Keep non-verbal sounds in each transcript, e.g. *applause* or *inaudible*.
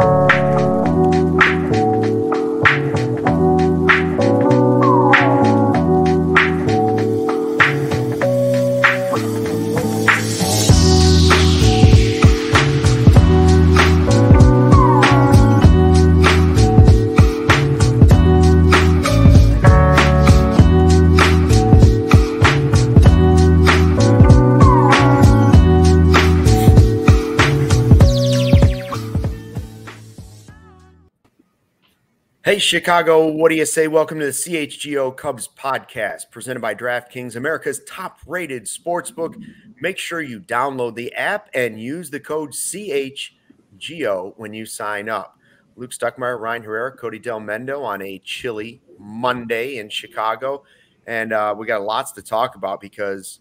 Hey, Chicago, what do you say? Welcome to the CHGO Cubs podcast presented by DraftKings, America's top rated sportsbook. Make sure you download the app and use the code CHGO when you sign up. Luke Stuckmeyer, Ryan Herrera, Cody Del Mendo on a chilly Monday in Chicago. And uh, we got lots to talk about because,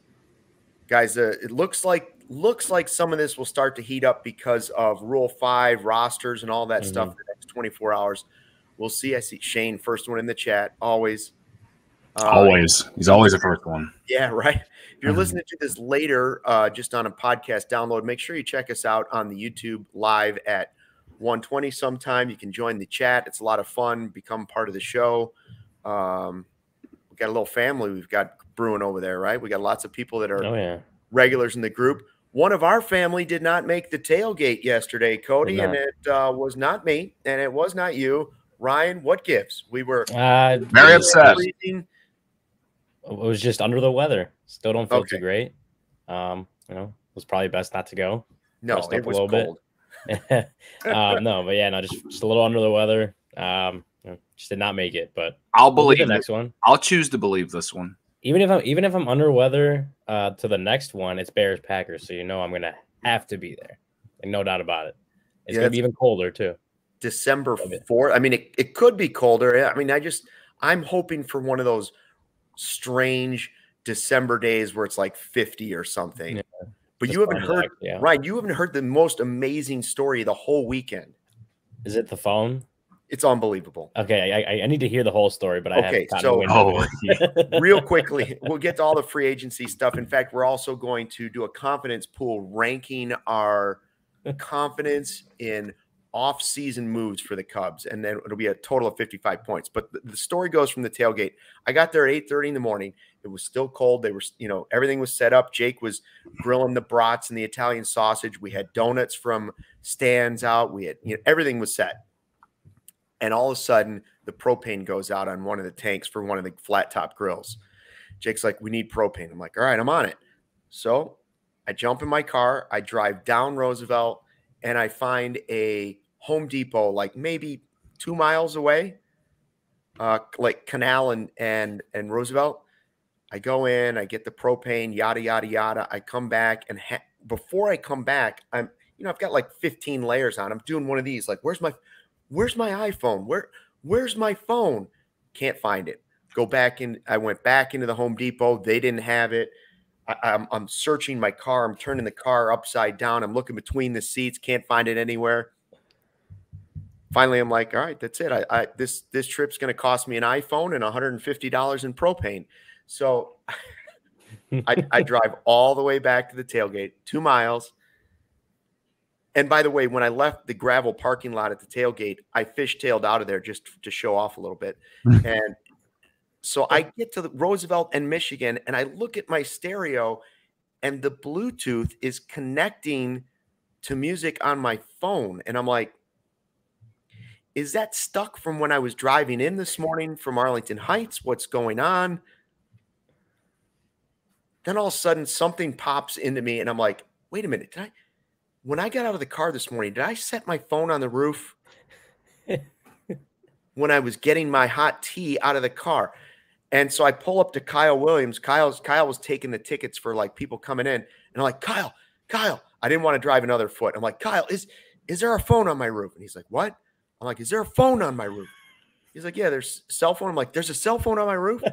guys, uh, it looks like looks like some of this will start to heat up because of Rule 5 rosters and all that mm-hmm. stuff for the next 24 hours. We'll see. I see Shane, first one in the chat, always. Uh, always. He's always the first one. Yeah, *laughs* right. If you're mm-hmm. listening to this later, uh, just on a podcast download, make sure you check us out on the YouTube live at 120 sometime. You can join the chat. It's a lot of fun. Become part of the show. Um, we got a little family we've got brewing over there, right? We got lots of people that are oh, yeah. regulars in the group. One of our family did not make the tailgate yesterday, Cody, and it uh, was not me, and it was not you. Ryan, what gives? We were uh, very upset. It was just under the weather. Still don't feel okay. too great. Um, you know, it was probably best not to go. No, it was a little cold. bit. *laughs* um, no, but yeah, no, just just a little under the weather. Um, you know, just did not make it, but I'll believe the next one. I'll choose to believe this one. Even if I'm even if I'm under weather uh, to the next one, it's Bears Packers, so you know I'm gonna have to be there, like, no doubt about it. It's yeah, gonna be even colder too. December 4th. I mean, it, it could be colder. I mean, I just, I'm hoping for one of those strange December days where it's like 50 or something. Yeah. But you haven't heard, yeah. right? You haven't heard the most amazing story the whole weekend. Is it the phone? It's unbelievable. Okay, I, I need to hear the whole story, but I okay. So, oh, *laughs* real quickly, we'll get to all the free agency stuff. In fact, we're also going to do a confidence pool ranking our *laughs* confidence in off-season moves for the Cubs, and then it'll be a total of 55 points. But the, the story goes from the tailgate. I got there at 8:30 in the morning. It was still cold. They were, you know, everything was set up. Jake was grilling the brats and the Italian sausage. We had donuts from stands out. We had, you know, everything was set. And all of a sudden, the propane goes out on one of the tanks for one of the flat top grills. Jake's like, "We need propane." I'm like, "All right, I'm on it." So I jump in my car. I drive down Roosevelt, and I find a Home Depot, like maybe two miles away, uh, like Canal and and and Roosevelt. I go in, I get the propane, yada yada yada. I come back, and ha- before I come back, I'm you know I've got like 15 layers on. I'm doing one of these. Like, where's my where's my iPhone? Where where's my phone? Can't find it. Go back in. I went back into the Home Depot. They didn't have it. I, I'm, I'm searching my car. I'm turning the car upside down. I'm looking between the seats. Can't find it anywhere finally I'm like, all right, that's it. I, I this this trip's going to cost me an iPhone and $150 in propane. So I, I *laughs* drive all the way back to the tailgate, two miles. And by the way, when I left the gravel parking lot at the tailgate, I fishtailed out of there just to show off a little bit. *laughs* and so I get to the Roosevelt and Michigan, and I look at my stereo, and the Bluetooth is connecting to music on my phone. And I'm like, is that stuck from when I was driving in this morning from Arlington Heights? What's going on? Then all of a sudden something pops into me and I'm like, wait a minute, did I when I got out of the car this morning, did I set my phone on the roof *laughs* when I was getting my hot tea out of the car? And so I pull up to Kyle Williams. Kyle's Kyle was taking the tickets for like people coming in, and I'm like, Kyle, Kyle, I didn't want to drive another foot. I'm like, Kyle, is is there a phone on my roof? And he's like, What? I'm like, is there a phone on my roof? He's like, yeah, there's cell phone. I'm like, there's a cell phone on my roof.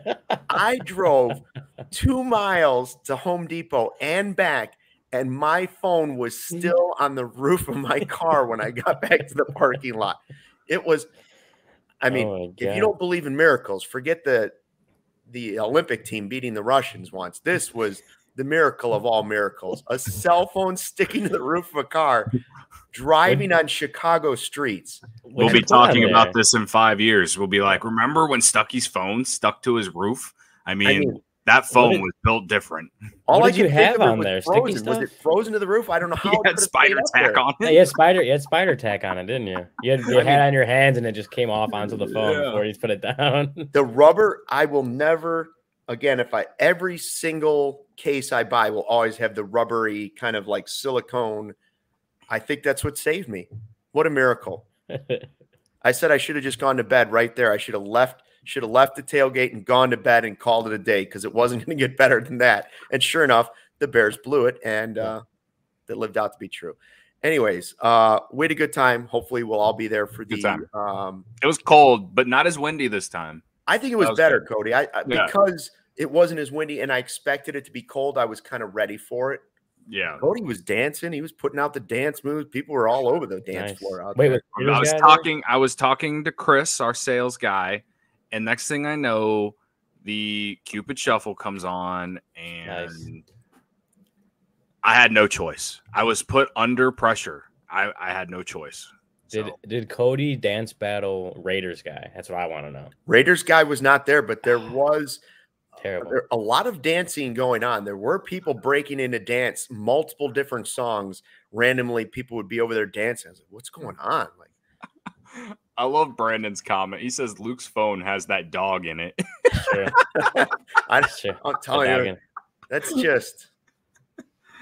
I drove *laughs* two miles to Home Depot and back, and my phone was still on the roof of my car when I got back to the parking lot. It was, I mean, oh if you don't believe in miracles, forget the the Olympic team beating the Russians once. This was the miracle of all miracles a cell phone sticking to the roof of a car driving on Chicago streets. We'll be talking about this in five years. We'll be like, remember when Stucky's phone stuck to his roof? I mean, I mean that phone did, was built different. All what I did you have on there? Frozen. Was it frozen to the roof? I don't know *laughs* how. You had spider tack on it. Yeah, you spider. You had spider tack on it, didn't you? You had, you had on your hands, and it just came off onto the phone yeah. before you put it down. the rubber, I will never. Again, if I every single case I buy will always have the rubbery kind of like silicone. I think that's what saved me. What a miracle! *laughs* I said I should have just gone to bed right there. I should have left should have left the tailgate and gone to bed and called it a day because it wasn't going to get better than that. And sure enough, the Bears blew it, and uh, that lived out to be true. Anyways, uh, we had a good time. Hopefully, we'll all be there for the. Um, it was cold, but not as windy this time. I think it was, was better, good. Cody. I, I yeah. because it wasn't as windy, and I expected it to be cold. I was kind of ready for it. Yeah, Cody was dancing. He was putting out the dance moves. People were all over the dance nice. floor. Out wait, there. wait, I was talking. There? I was talking to Chris, our sales guy, and next thing I know, the Cupid Shuffle comes on, and nice. I had no choice. I was put under pressure. I, I had no choice. Did so. did Cody dance battle Raiders guy? That's what I want to know. Raiders guy was not there, but there *sighs* was terrible there, a lot of dancing going on. There were people breaking into dance, multiple different songs. Randomly, people would be over there dancing. I was like, "What's going on?" Like, *laughs* I love Brandon's comment. He says Luke's phone has that dog in it. Sure. *laughs* I, am telling you, that's just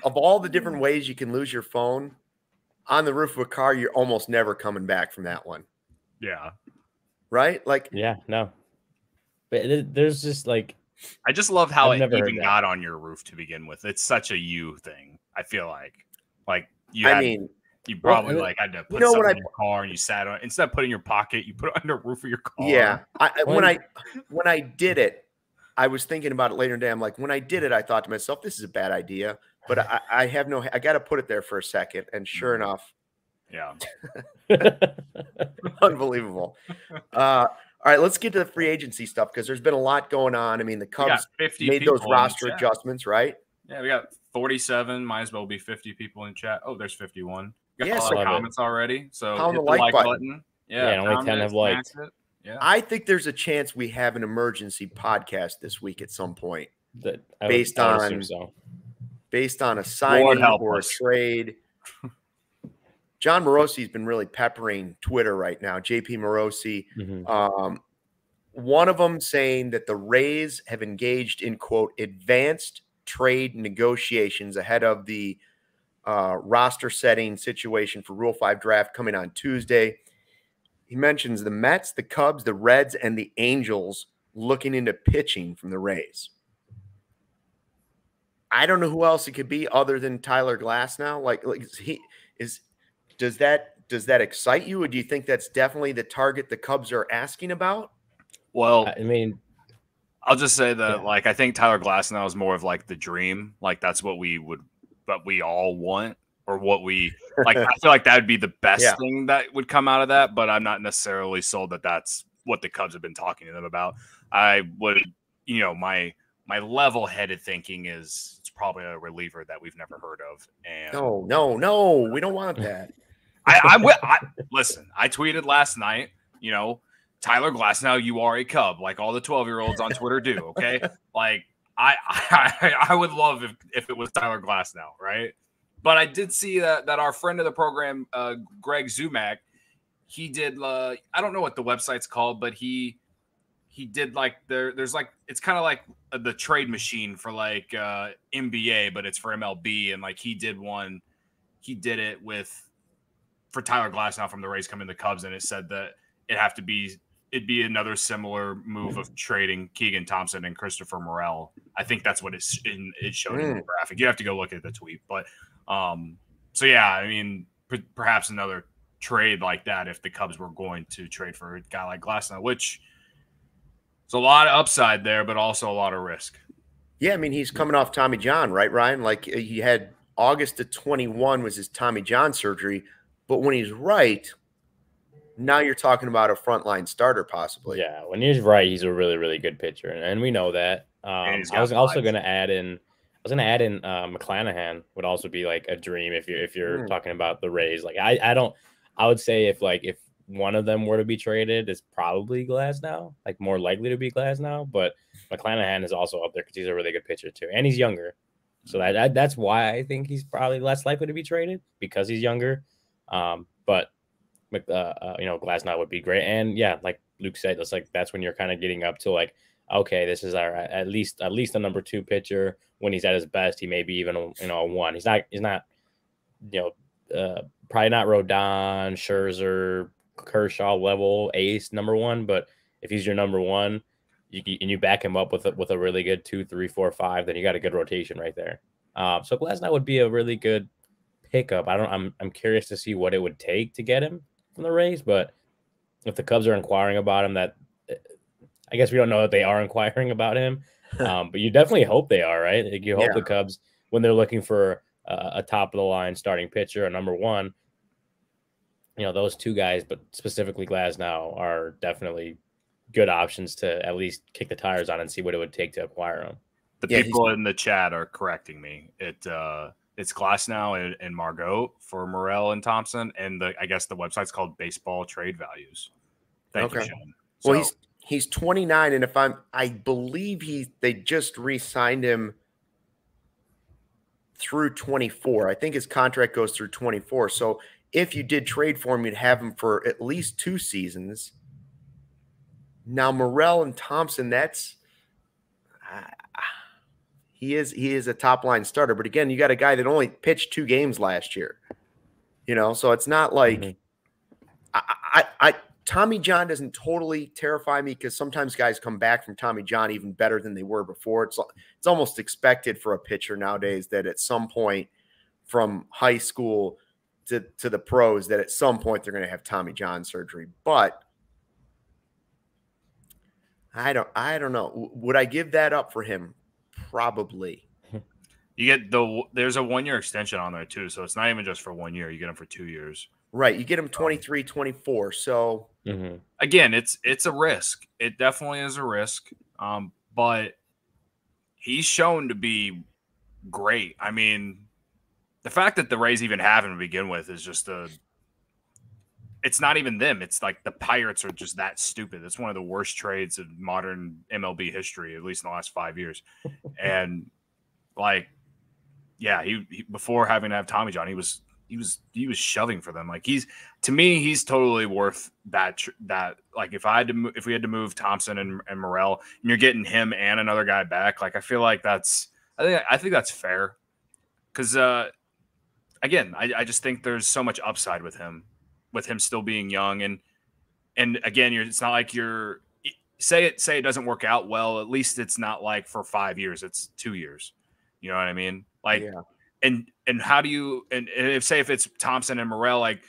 of all the different *laughs* ways you can lose your phone on the roof of a car, you're almost never coming back from that one. Yeah. Right? Like, yeah, no. But there's just like, I just love how I've it even got on your roof to begin with. It's such a you thing. I feel like, like you. I mean, you probably well, like had to put you know, something I, in your car and you sat on instead of putting in your pocket, you put it *laughs* under the roof of your car. Yeah. I, when I when I did it, I was thinking about it later in the day. I'm like, when I did it, I thought to myself, this is a bad idea. But *laughs* I, I have no I gotta put it there for a second. And sure mm-hmm. enough. Yeah. *laughs* unbelievable. Uh all right, let's get to the free agency stuff because there's been a lot going on. I mean, the Cubs made those roster adjustments, right? Yeah, we got 47. Might as well be 50 people in chat. Oh, there's 51 got yeah, so comments it. already. So hit the, the like, like button. button. Yeah, yeah only ten have liked. Yeah. I think there's a chance we have an emergency podcast this week at some point. That based would, on so. Based on a signing or a *laughs* trade. Jon Morosi's been really peppering Twitter right now. JP Morosi, mm-hmm. um, one of them saying that the Rays have engaged in quote advanced trade negotiations ahead of the uh, roster setting situation for Rule 5 draft coming on Tuesday. He mentions the Mets, the Cubs, the Reds, and the Angels looking into pitching from the Rays. I don't know who else it could be other than Tyler Glasnow. Like, like is he is does that does that excite you, or do you think that's definitely the target the Cubs are asking about? Well, I mean, I'll just say that yeah. like I think Tyler Glasnow is more of like the dream. Like that's what we would but we all want or what we like. I feel like that would be the *laughs* best yeah. thing that would come out of that, but I'm not necessarily sold that that's what the Cubs have been talking to them about. I would, you know, my my level-headed thinking is it's probably a reliever that we've never heard of. And no, no, no, we don't want that. *laughs* I. I, listen, I tweeted last night. You know, Tyler Glasnow, you are a Cub, like all the 12 year olds on Twitter do. Okay, *laughs* like I, *laughs* I I would love if, if it was Tyler Glasnow, right? But I did see that that our friend of the program, uh, Greg Zumach, he did. Uh, I don't know what the website's called, but he he did like there. There's like it's kind of like the trade machine for like uh, NBA, but it's for MLB, and like he did one. He did it with for Tyler Glasnow from the Rays coming to the Cubs, and it said that it have to be it'd be another similar move of trading Keegan Thompson and Christopher Morel. I think that's what it's in, it showed mm. in the hmm. graphic. You have to go look at the tweet, but um, so yeah, I mean, p- perhaps another trade like that if the Cubs were going to trade for a guy like Glasnow, which is a lot of upside there, but also a lot of risk. Yeah, I mean, he's coming off Tommy John, right, Ryan? Like he had August of 21 was his Tommy John surgery, but when he's right, now you're talking about a frontline starter possibly. Yeah, when he's right, he's a really, really good pitcher, and we know that. Um, I was also going to add in. I was gonna add in uh, McClanahan would also be like a dream if you're if you're mm. talking about the Rays. Like I I don't I would say if like if one of them were to be traded, it's probably Glasnow, like more likely to be Glasnow. But McClanahan is also up there because he's a really good pitcher too, and he's younger. So that, that, that's why I think he's probably less likely to be traded because he's younger. Um, but uh, uh, you know, Glasnow would be great, and yeah, like Luke said, that's like that's when you're kind of getting up to like, okay, this is our at least at least a number two pitcher. When he's at his best, he may be even you know a one. He's not he's not you know uh, probably not Rodon, Scherzer, Kershaw level ace number one, but if he's your number one, you, and you back him up with a, with a really good two, three, four, five, then you got a good rotation right there. Uh, so Glasnow would be a really good pickup. I don't. I'm I'm curious to see what it would take to get him from the Rays, but if the Cubs are inquiring about him, that I guess we don't know that they are *laughs* inquiring about him, *laughs* um, but you definitely hope they are, right? Like you hope yeah. the Cubs when they're looking for uh, a top of the line starting pitcher, a number one, you know those two guys, but specifically Glasnow are definitely good options to at least kick the tires on and see what it would take to acquire them. The yeah, people in the chat are correcting me. It uh it's Glasnow and, and Margot for Morel and Thompson, and the I guess the website's called Baseball Trade Values. Thank okay. you, Sean. So, well, he's he's 29, and if I'm, I believe he they just re-signed him through 24. I think his contract goes through 24. So if you did trade for him, you'd have him for at least two seasons. Now Morel and Thompson, that's uh, he is he is a top line starter, but again, you got a guy that only pitched two games last year. You know, so it's not like mm-hmm. I, I, I Tommy John doesn't totally terrify me because sometimes guys come back from Tommy John even better than they were before. It's it's almost expected for a pitcher nowadays that at some point from high school to, to the pros that at some point they're going to have Tommy John surgery. But I don't I don't know. Would I give that up for him? Probably. *laughs* You get the there's a one year extension on there too, so it's not even just for one year. You get him for two years. Right. You get him 23, 24. So mm-hmm. again, it's it's a risk. It definitely is a risk. Um, but he's shown to be great. I mean, the fact that the Rays even have him to begin with is just a. It's not even them. It's like the Pirates are just that stupid. It's one of the worst trades of modern MLB history, at least in the last five years. *laughs* and like, yeah, he, he before having to have Tommy John, he was he was he was shoving for them. Like he's to me, he's totally worth that that. Like if I had to if we had to move Thompson and, and Morel, and you're getting him and another guy back, like I feel like that's I think I think that's fair because uh again, I, I just think there's so much upside with him, with him still being young, and and again, you're it's not like you're say it say it doesn't work out well. At least it's not like for five years; it's two years. You know what I mean? Like, yeah. and and how do you and, and if say if it's Thompson and Morel, like,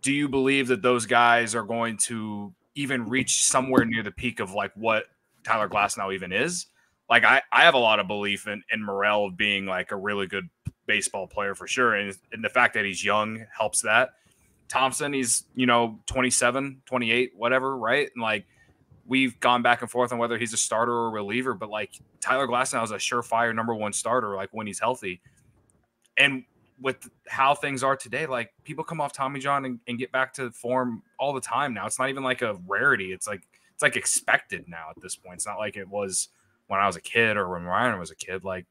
do you believe that those guys are going to even reach somewhere near the peak of like what Tyler Glasnow even is? Like, I I have a lot of belief in in Morel being like a really good baseball player for sure. And, and the fact that he's young helps that. Thompson, he's, you know, 27, 28, whatever, right? And like we've gone back and forth on whether he's a starter or a reliever, but like Tyler Glasnow is a surefire number one starter, like when he's healthy. And with how things are today, like people come off Tommy John and, and get back to form all the time now. It's not even like a rarity. It's like it's like expected now at this point. It's not like it was when I was a kid or when Ryan was a kid. Like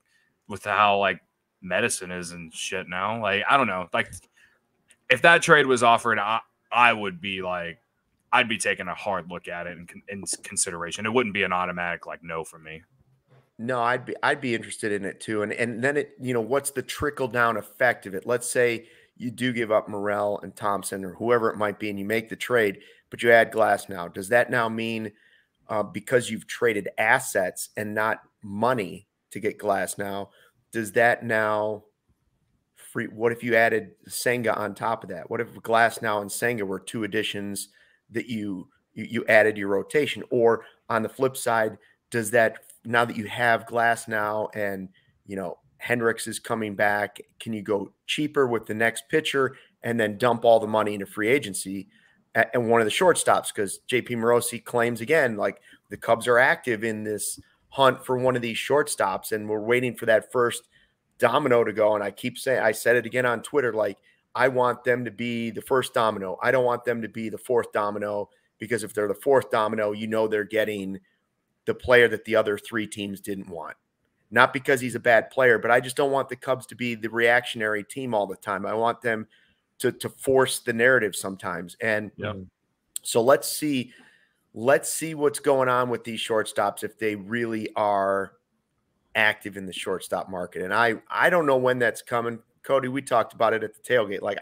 with how like medicine is and shit now. Like I don't know. Like if that trade was offered, I I would be like I'd be taking a hard look at it in, in consideration. It wouldn't be an automatic like no for me. No, I'd be I'd be interested in it too. And and then it you know what's the trickle down effect of it? Let's say you do give up Morel and Thompson or whoever it might be, and you make the trade, but you add Glasnow. Does that now mean uh, because you've traded assets and not money to get Glasnow? Does that now free? What if you added Senga on top of that? What if Glasnow and Senga were two additions that you, you you added your rotation? Or on the flip side, does that now that you have Glasnow and you know Hendricks is coming back, can you go cheaper with the next pitcher and then dump all the money into free agency? And one of the shortstops, because JP Morosi claims again, like the Cubs are active in this hunt for one of these shortstops, and we're waiting for that first domino to go. And I keep saying, I said it again on Twitter, like I want them to be the first domino. I don't want them to be the fourth domino because if they're the fourth domino, you know they're getting the player that the other three teams didn't want. Not because he's a bad player, but I just don't want the Cubs to be the reactionary team all the time. I want them to to force the narrative sometimes. And yeah. so let's see let's see what's going on with these shortstops if they really are active in the shortstop market. And I I don't know when that's coming. Cody, we talked about it at the tailgate. Like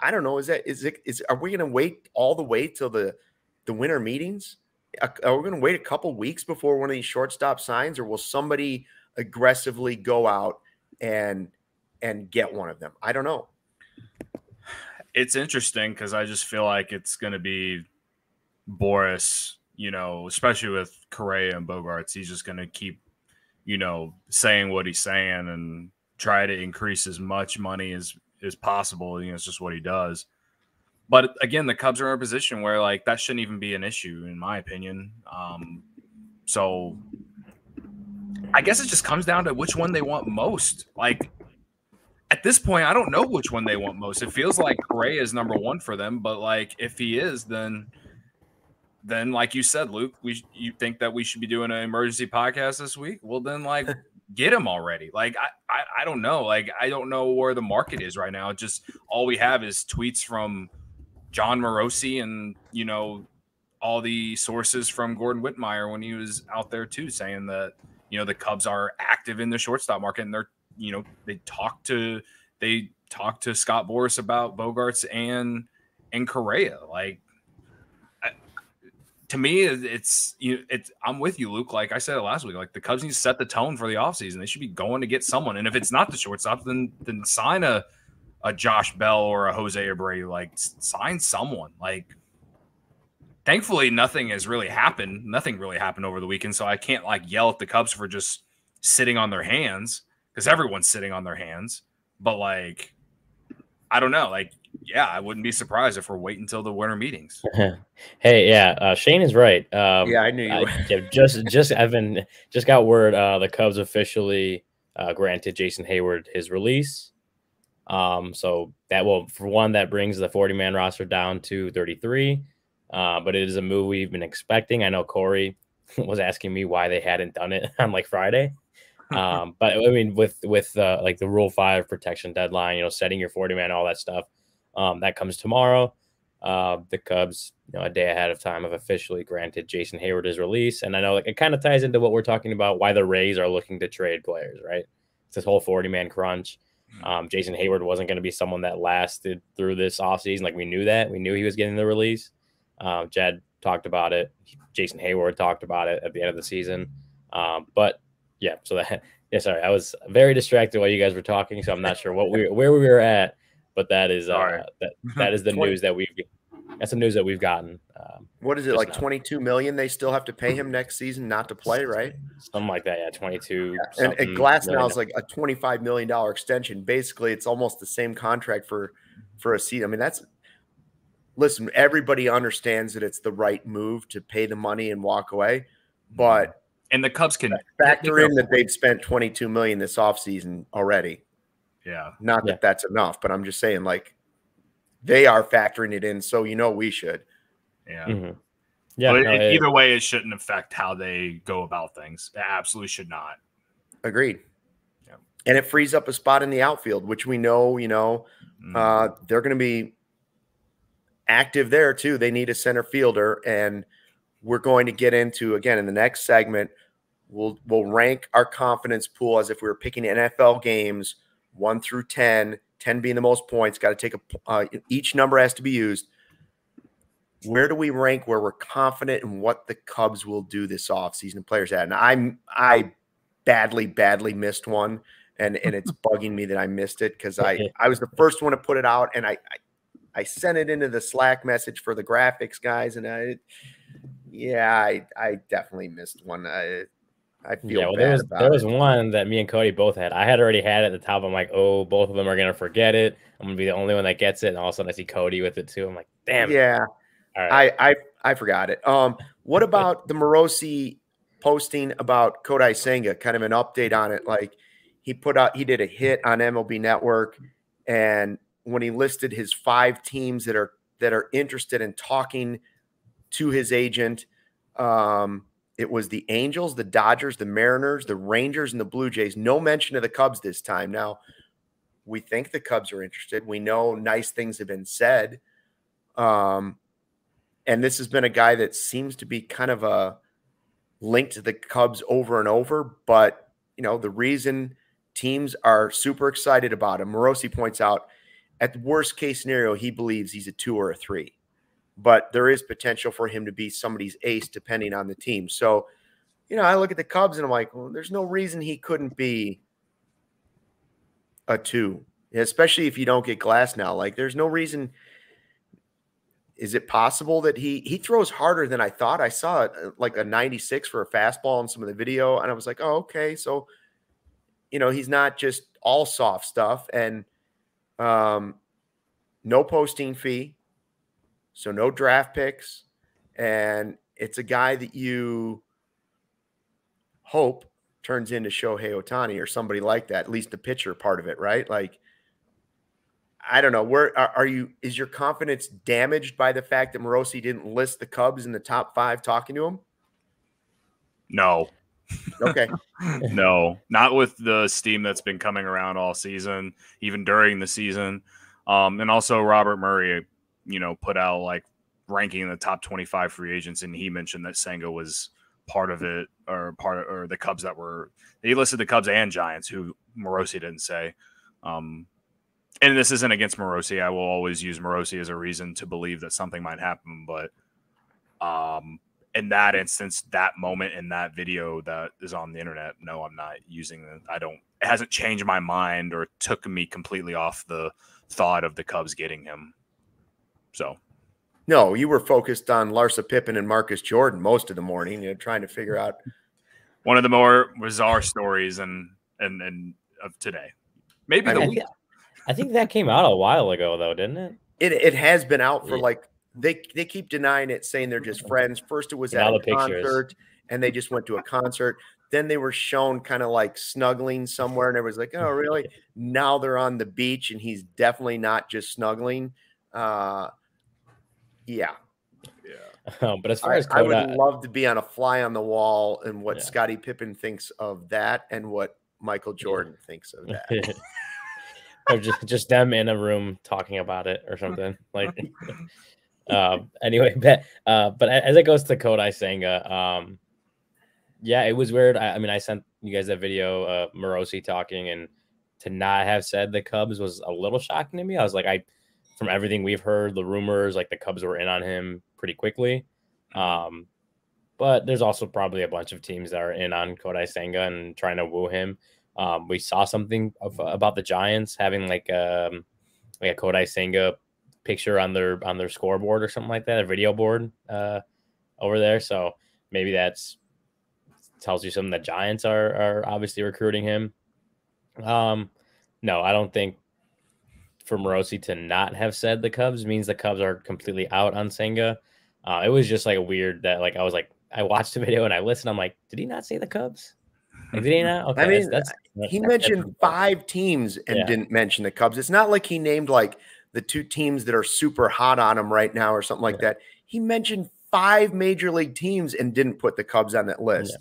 I don't know, is that is it is are we going to wait all the way till the the winter meetings? Are we going to wait a couple weeks before one of these shortstop signs, or will somebody aggressively go out and and get one of them? I don't know. It's interesting because I just feel like it's going to be Boras, you know, especially with Correa and Bogaerts, He's just going to keep, you know, saying what he's saying and try to increase as much money as as possible. You know, it's just what he does. But again, the Cubs are in a position where like that shouldn't even be an issue, in my opinion. Um, so I guess it just comes down to which one they want most. Like at this point, I don't know which one they want most. It feels like Correa is number one for them, but like if he is, then then like you said, Luke, we you think that we should be doing an emergency podcast this week? Well, then like *laughs* get him already. Like I, I I don't know. Like I don't know where the market is right now. Just all we have is tweets from Jon Morosi and you know all the sources from Gordon Wittenmyer when he was out there too, saying that you know the Cubs are active in the shortstop market and they're you know they talked to they talked to Scott Boras about Bogaerts and and Correa. Like to me, it's you. It's I'm with you, Luke. Like I said last week, like the Cubs need to set the tone for the offseason. They should be going to get someone, and if it's not the shortstop, then then sign a a Josh Bell or a Jose Abreu. Like sign someone. Like thankfully, nothing has really happened. Nothing really happened over the weekend, so I can't like yell at the Cubs for just sitting on their hands because everyone's sitting on their hands. But like, I don't know. Like, yeah, I wouldn't be surprised if we're waiting until the winter meetings. *laughs* hey, yeah, uh, Shane is right. Um, yeah, I knew you. I, yeah, just, just, I've been just got word. Uh, the Cubs officially uh, granted Jason Heyward his release. Um, so that will, for one, that brings the 40 man roster down to 33. Uh, but it is a move we've been expecting. I know Corey *laughs* was asking me why they hadn't done it *laughs* on like Friday. Um, but I mean, with with uh, like the Rule Five protection deadline, you know, setting your 40 man, all that stuff, um, that comes tomorrow. Uh, the Cubs, you know, a day ahead of time, have officially granted Jason Heyward his release, and I know like it kind of ties into what we're talking about, why the Rays are looking to trade players, right? It's this whole 40 man crunch. Hmm. Um, Jason Heyward wasn't going to be someone that lasted through this offseason. Like we knew that. We knew he was getting the release. Uh, Jed talked about it. Jason Heyward talked about it at the end of the season. Um, but yeah, so that *laughs* yeah, sorry, I was very distracted while you guys were talking, so I'm not sure what we where we were at. But that is uh, that *laughs* that is the news that we've that's the news that we've gotten. Um, what is it like? Twenty two million? They still have to pay him next season not to play, right? Something like that. Yeah, twenty two. Yeah. And, and Glasnow is like a twenty five million dollar extension. Basically, it's almost the same contract for for a seat. I mean, that's listen. Everybody understands that it's the right move to pay the money and walk away, but and the Cubs can factor in that they've spent twenty two million this offseason already. Yeah, not that that's enough, but I'm just saying like they are factoring it in, so you know we should. Yeah. Mm-hmm. Yeah. But no, it, either way, it shouldn't affect how they go about things. It absolutely should not. Agreed. Yeah. And it frees up a spot in the outfield, which we know, you know, mm-hmm. uh, they're going to be active there too. They need a center fielder, and we're going to get into again in the next segment. We'll we'll rank our confidence pool as if we were picking NFL games one through ten 10 being the most points, got to take a, uh, each number has to be used. Where do we rank where we're confident in what the Cubs will do this offseason players at? And I'm, I badly, badly missed one. And, and it's *laughs* bugging me that I missed it because I, I was the first one to put it out and I, I, I sent it into the Slack message for the graphics guys. And I, yeah, I, I definitely missed one. I, I feel yeah, well, there was there was one that me and Cody both had. I had already had it at the top. I'm like, oh, both of them are gonna forget it. I'm gonna be the only one that gets it, and all of a sudden I see Cody with it too. I'm like, damn. Yeah, I I I forgot it. Um, what *laughs* about the Morosi posting about Kodai Senga? Kind of an update on it. Like he put out he did a hit on MLB Network, and when he listed his five teams that are that are interested in talking to his agent, um, it was the Angels, the Dodgers, the Mariners, the Rangers, and the Blue Jays. No mention of the Cubs this time. Now, we think the Cubs are interested. We know nice things have been said. Um, and this has been a guy that seems to be kind of a link to the Cubs over and over. But, you know, the reason teams are super excited about him, Morosi points out, at the worst case scenario, he believes he's a two or a three but there is potential for him to be somebody's ace depending on the team. So, you know, I look at the Cubs and I'm like, well, there's no reason he couldn't be a two, especially if you don't get Glasnow. Like, there's no reason. Is it possible that he he throws harder than I thought? I saw uh, like a 96 for a fastball in some of the video, and I was like, oh, okay, so you know, he's not just all soft stuff and um, no posting fee so no draft picks. And it's a guy that you hope turns into Shohei Ohtani or somebody like that, at least the pitcher part of it, right? Like, I don't know. Where are, are, you? Is your confidence damaged by the fact that Morosi didn't list the Cubs in the top five talking to him? No. Okay. *laughs* no, not with the steam that's been coming around all season, even during the season. Um, and also Robert Murray you know, put out like ranking in the top 25 free agents, and he mentioned that Senga was part of it or part of, or the Cubs that were he listed the Cubs and Giants, who Morosi didn't say. Um, and this isn't against Morosi. I will always use Morosi as a reason to believe that something might happen, but um, in that instance, that moment in that video that is on the internet, no, I'm not using. I don't. It hasn't changed my mind or took me completely off the thought of the Cubs getting him. So, no, you were focused on Larsa Pippen and Marcus Jordan most of the morning, you know, trying to figure out *laughs* one of the more bizarre stories and and and of today. Maybe I, the think, I think that came out a while ago, though, didn't it? It it has been out for yeah. like they they keep denying it, saying they're just friends. First, it was at a concert, and they just went to a concert. Then they were shown kind of like snuggling somewhere, and it was like, oh, really? *laughs* Now they're on the beach, and he's definitely not just snuggling. Uh, yeah. Yeah. Um, but as far I, as I would love to be on a fly on the wall and what yeah. Scottie Pippen thinks of that and what Michael Jordan yeah. thinks of that. *laughs* or just just them in a room talking about it or something like. *laughs* um, anyway, but uh, but as it goes to Kodai Senga, um, yeah, it was weird. I, I, mean, I sent you guys that video, uh, Morosi talking, and to not have said the Cubs was a little shocking to me. I was like, I from everything we've heard, the rumors like the Cubs were in on him pretty quickly. Mm-hmm. Um, but there's also probably a bunch of teams that are in on Kodai Senga and trying to woo him. Um, we saw something of, about the Giants having like um, like a Kodai Senga picture on their on their scoreboard or something like that, a video board uh, over there. So maybe that's tells you something that Giants are are obviously recruiting him. Um, no, I don't think for Morosi to not have said the Cubs means the Cubs are completely out on Senga. Uh, it was just like a weird that like I was like I watched the *laughs* video and I listened. I'm like, did he not say the Cubs? Like, did he not? *laughs* Okay, I mean, that's, that's, he that's, mentioned five teams and yeah. didn't mention the Cubs. It's not like he named like the two teams that are super hot on him right now or something like yeah. that. He mentioned five major league teams and didn't put the Cubs on that list. Yeah.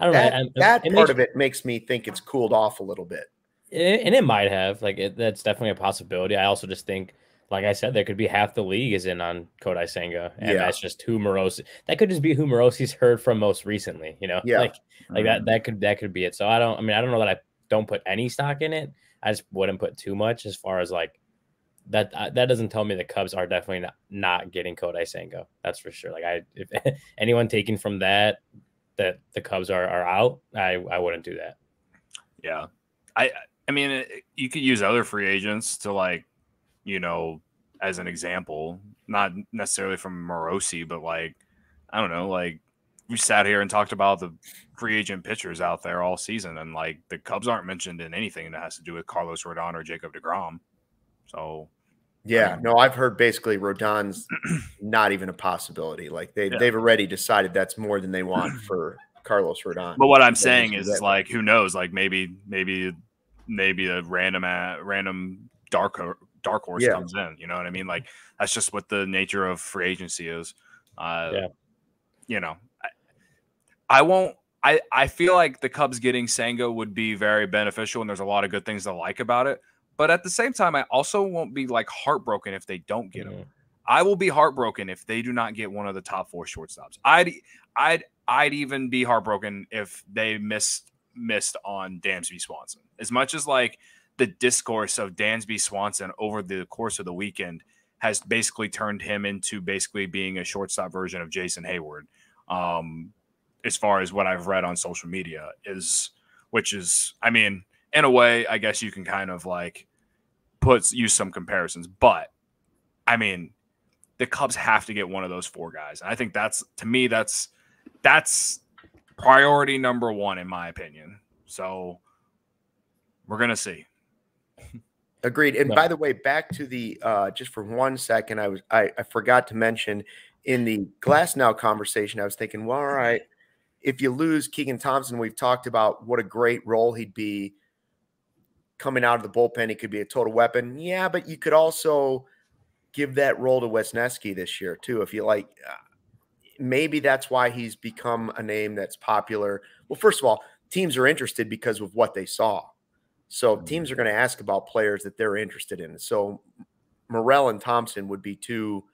I don't that, know. that part makes, of it makes me think it's cooled off a little bit and it might have like it, that's definitely a possibility. I also just think, like I said, there could be half the league is in on Kodai Senga, and yeah. that's just who Morosi. That could just be who Morosi's heard from most recently. You know, yeah. like like that that could that could be it. So I don't. I mean, I don't know that I don't put any stock in it. I just wouldn't put too much as far as like that. Uh, that doesn't tell me the Cubs are definitely not not getting Kodai Senga. That's for sure. Like I, if *laughs* anyone taking from that that the Cubs are are out, I I wouldn't do that. Yeah, I I mean, you could use other free agents to like, you know, as an example, not necessarily from Morosi, but like, I don't know, like we sat here and talked about the free agent pitchers out there all season, and like the Cubs aren't mentioned in anything that has to do with Carlos Rodon or Jacob Degrom. So, yeah, no, I've heard basically Rodon's *clears throat* not even a possibility. Like they yeah. they've already decided that's more than they want for Carlos Rodon. But what I'm saying is, like, who knows? Like, maybe, maybe, maybe a random, random dark dark horse yeah. comes in. You know what I mean? Like, that's just what the nature of free agency is. Uh, yeah. You know, I, I won't. I, I feel like the Cubs getting Senga would be very beneficial, and there's a lot of good things to like about it. But at the same time, I also won't be like heartbroken if they don't get mm-hmm. him. I will be heartbroken if they do not get one of the top four shortstops. I'd I'd I'd even be heartbroken if they missed missed on Dansby Swanson. As much as like the discourse of Dansby Swanson over the course of the weekend has basically turned him into basically being a shortstop version of Jason Heyward. Um, as far as what I've read on social media is, which is, I mean, in a way, I guess you can kind of like put use some comparisons, but I mean, the Cubs have to get one of those four guys. And I think that's to me that's that's priority number one in my opinion. So we're gonna see. Agreed. And by the way, back to the uh, just for one second, I was I, I forgot to mention in the Glasnow conversation, I was thinking, well, all right, if you lose Keegan Thompson, we've talked about what a great role he'd be coming out of the bullpen. He could be a total weapon. Yeah, but you could also give that role to Wesneski this year too. If you like, uh, maybe that's why he's become a name that's popular. Well, first of all, teams are interested because of what they saw. So mm-hmm. teams are going to ask about players that they're interested in. So Morel and Thompson would be two.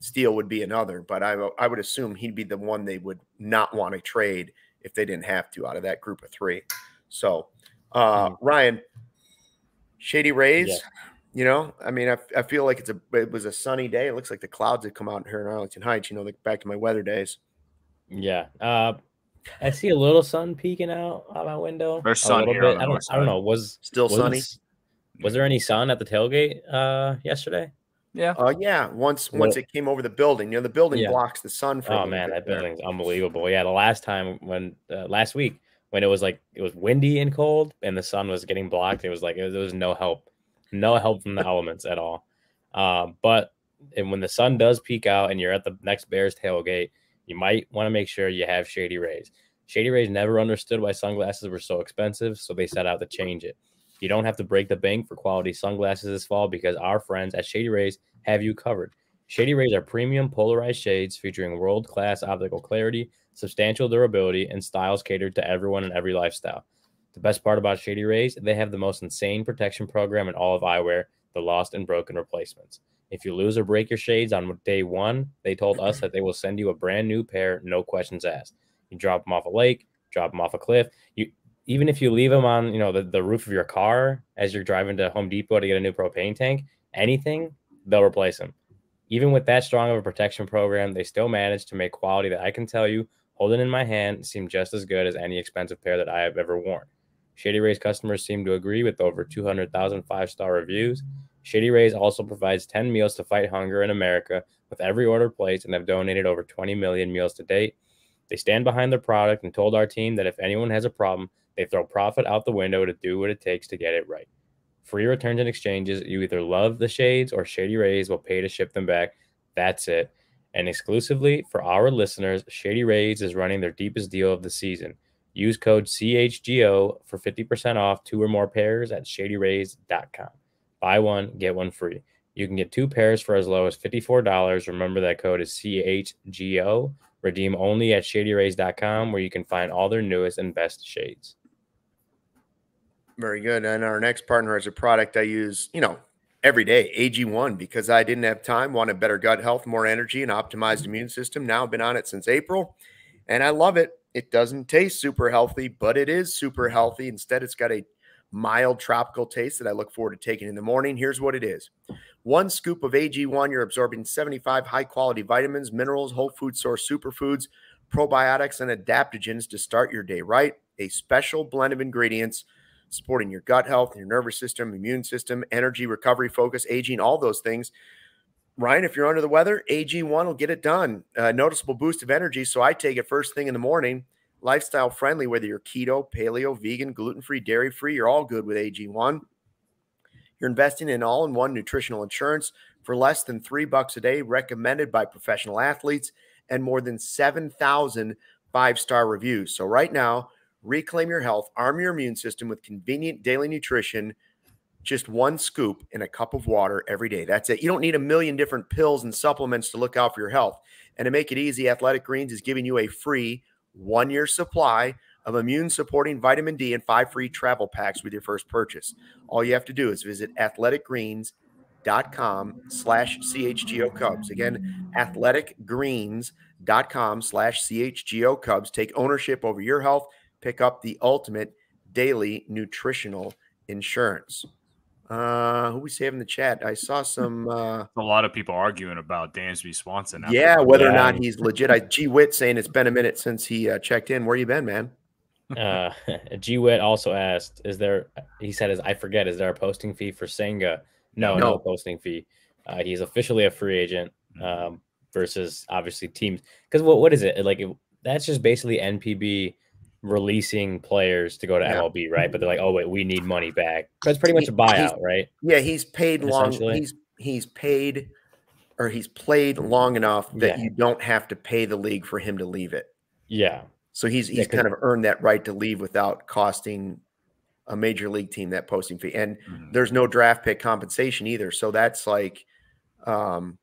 Steele would be another, but I, I would assume he'd be the one they would not want to trade if they didn't have to out of that group of three. So, uh, mm-hmm. Ryan, Shady Rays, yeah. You know, I mean, I, I feel like it's a it was a sunny day. It looks like the clouds had come out here in Arlington Heights. You know, like back to my weather days. Yeah, uh, I see a little sun peeking out out my window. There's sun here. Bit. I don't, I don't know. Was still was, sunny? Was there any sun at the tailgate uh, yesterday? Yeah. Uh, yeah. Once once it came over the building, you know, the building yeah. blocks the sun. For oh man, that building's unbelievable. Yeah, the last time when uh, last week when it was like it was windy and cold and the sun was getting blocked, it was like it was, there was no help no help from the elements at all. Um, but and when the sun does peak out and you're at the next Bears tailgate, you might want to make sure you have Shady Rays. Shady Rays never understood why sunglasses were so expensive, so they set out to change it. You don't have to break the bank for quality sunglasses this fall because our friends at Shady Rays have you covered. Shady Rays are premium polarized shades featuring world class optical clarity, substantial durability, and styles catered to everyone and every lifestyle. The best part about Shady Rays, they have the most insane protection program in all of eyewear, the lost and broken replacements. If you lose or break your shades on day one, they told us that they will send you a brand new pair, no questions asked. You drop them off a lake, drop them off a cliff. You even if you leave them on, you know, the, the roof of your car as you're driving to Home Depot to get a new propane tank, anything, they'll replace them. Even with that strong of a protection program, they still manage to make quality that I can tell you, holding in my hand, seem just as good as any expensive pair that I have ever worn. Shady Rays customers seem to agree with over 200,000 five star reviews. Shady Rays also provides 10 meals to fight hunger in America with every order placed and have donated over 20 million meals to date. They stand behind their product and told our team that if anyone has a problem, they throw profit out the window to do what it takes to get it right. Free returns and exchanges. You either love the shades or Shady Rays will pay to ship them back. That's it. And exclusively for our listeners, Shady Rays is running their deepest deal of the season. Use code CHGO for 50% off two or more pairs at shadyrays.com. Buy one, get one free. You can get two pairs for as low as $54. Remember that code is CHGO. Redeem only at shadyrays.com where you can find all their newest and best shades. Very good. And our next partner is a product I use, you know, every day, AG1, because I didn't have time, wanted better gut health, more energy, and optimized immune system. Now I've been on it since April, and I love it. It doesn't taste super healthy, but it is super healthy. Instead, it's got a mild tropical taste that I look forward to taking in the morning. Here's what it is one scoop of AG1, you're absorbing 75 high quality vitamins, minerals, whole food source superfoods, probiotics, and adaptogens to start your day right. A special blend of ingredients supporting your gut health, your nervous system, immune system, energy, recovery, focus, aging, all those things. Ryan, if you're under the weather, AG1 will get it done. A noticeable boost of energy. So I take it first thing in the morning. Lifestyle friendly, whether you're keto, paleo, vegan, gluten free, dairy free, you're all good with AG1. You're investing in all in one nutritional insurance for less than three bucks a day, recommended by professional athletes and more than 7,000 five star reviews. So, right now, reclaim your health, arm your immune system with convenient daily nutrition. Just one scoop in a cup of water every day. That's it. You don't need a million different pills and supplements to look out for your health. And to make it easy, Athletic Greens is giving you a free one year supply of immune supporting vitamin D and five free travel packs with your first purchase. All you have to do is visit athleticgreens.com slash CHGO Cubs. Again, athleticgreens.com slash CHGO Cubs. Take ownership over your health. Pick up the ultimate daily nutritional insurance. Uh, who we say in the chat? I saw some. Uh, a lot of people arguing about Dansby Swanson. Yeah, whether yeah. or not he's legit. I G Wit saying it's been a minute since he uh, checked in. Where you been, man? uh, *laughs* G Wit also asked, "Is there?" He said, "Is I forget? Is there a posting fee for Senga?" No, no, no posting fee. Uh, he's officially a free agent mm-hmm. um, versus obviously teams. Because what what is it like? It, that's just basically NPB releasing players to go to yeah. MLB, right? But they're like, oh wait, we need money back. That's pretty much a buyout, right? Yeah, he's paid long. He's he's paid or he's played long enough that yeah. you don't have to pay the league for him to leave it. Yeah. So he's he's yeah, kind of earned that right to leave without costing a major league team that posting fee. And mm-hmm. there's no draft pick compensation either. So that's like um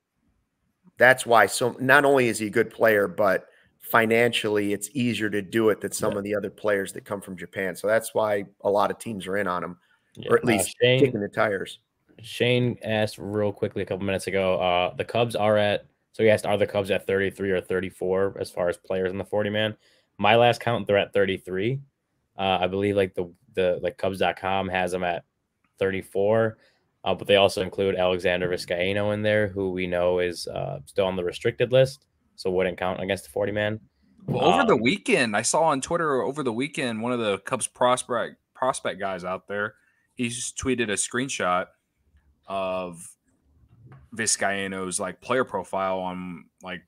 that's why so not only is he a good player, but financially it's easier to do it than some yeah. of the other players that come from Japan. So that's why a lot of teams are in on him, yeah. or at uh, least uh, Shane, kicking the tires. Shane asked real quickly a couple minutes ago. Uh, the Cubs are at so he asked, are the Cubs at 33 or 34 as far as players in the 40 man? My last count, they're at 33. Uh, I believe like the the like Cubs.com has them at 34. Uh, but they also include Alexander Vizcaino in there, who we know is uh, still on the restricted list so wouldn't count against the 40 man. Well, over um, the weekend, I saw on Twitter over the weekend one of the Cubs prospect prospect guys out there. He's tweeted a screenshot of Vizcaino's like player profile on like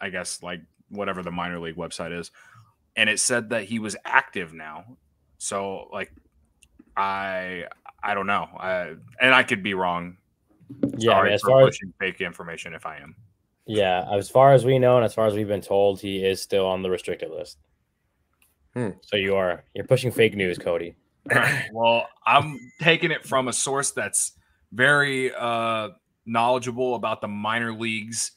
I guess like whatever the minor league website is, and it said that he was active now. So like I I don't know, I, and I could be wrong. Yeah, Sorry as for pushing as, fake information if I am. Yeah, as far as we know, and as far as we've been told, he is still on the restricted list. Hmm. So you are you're pushing fake news, Cody. well, I'm taking it from a source that's very uh, knowledgeable about the minor leagues,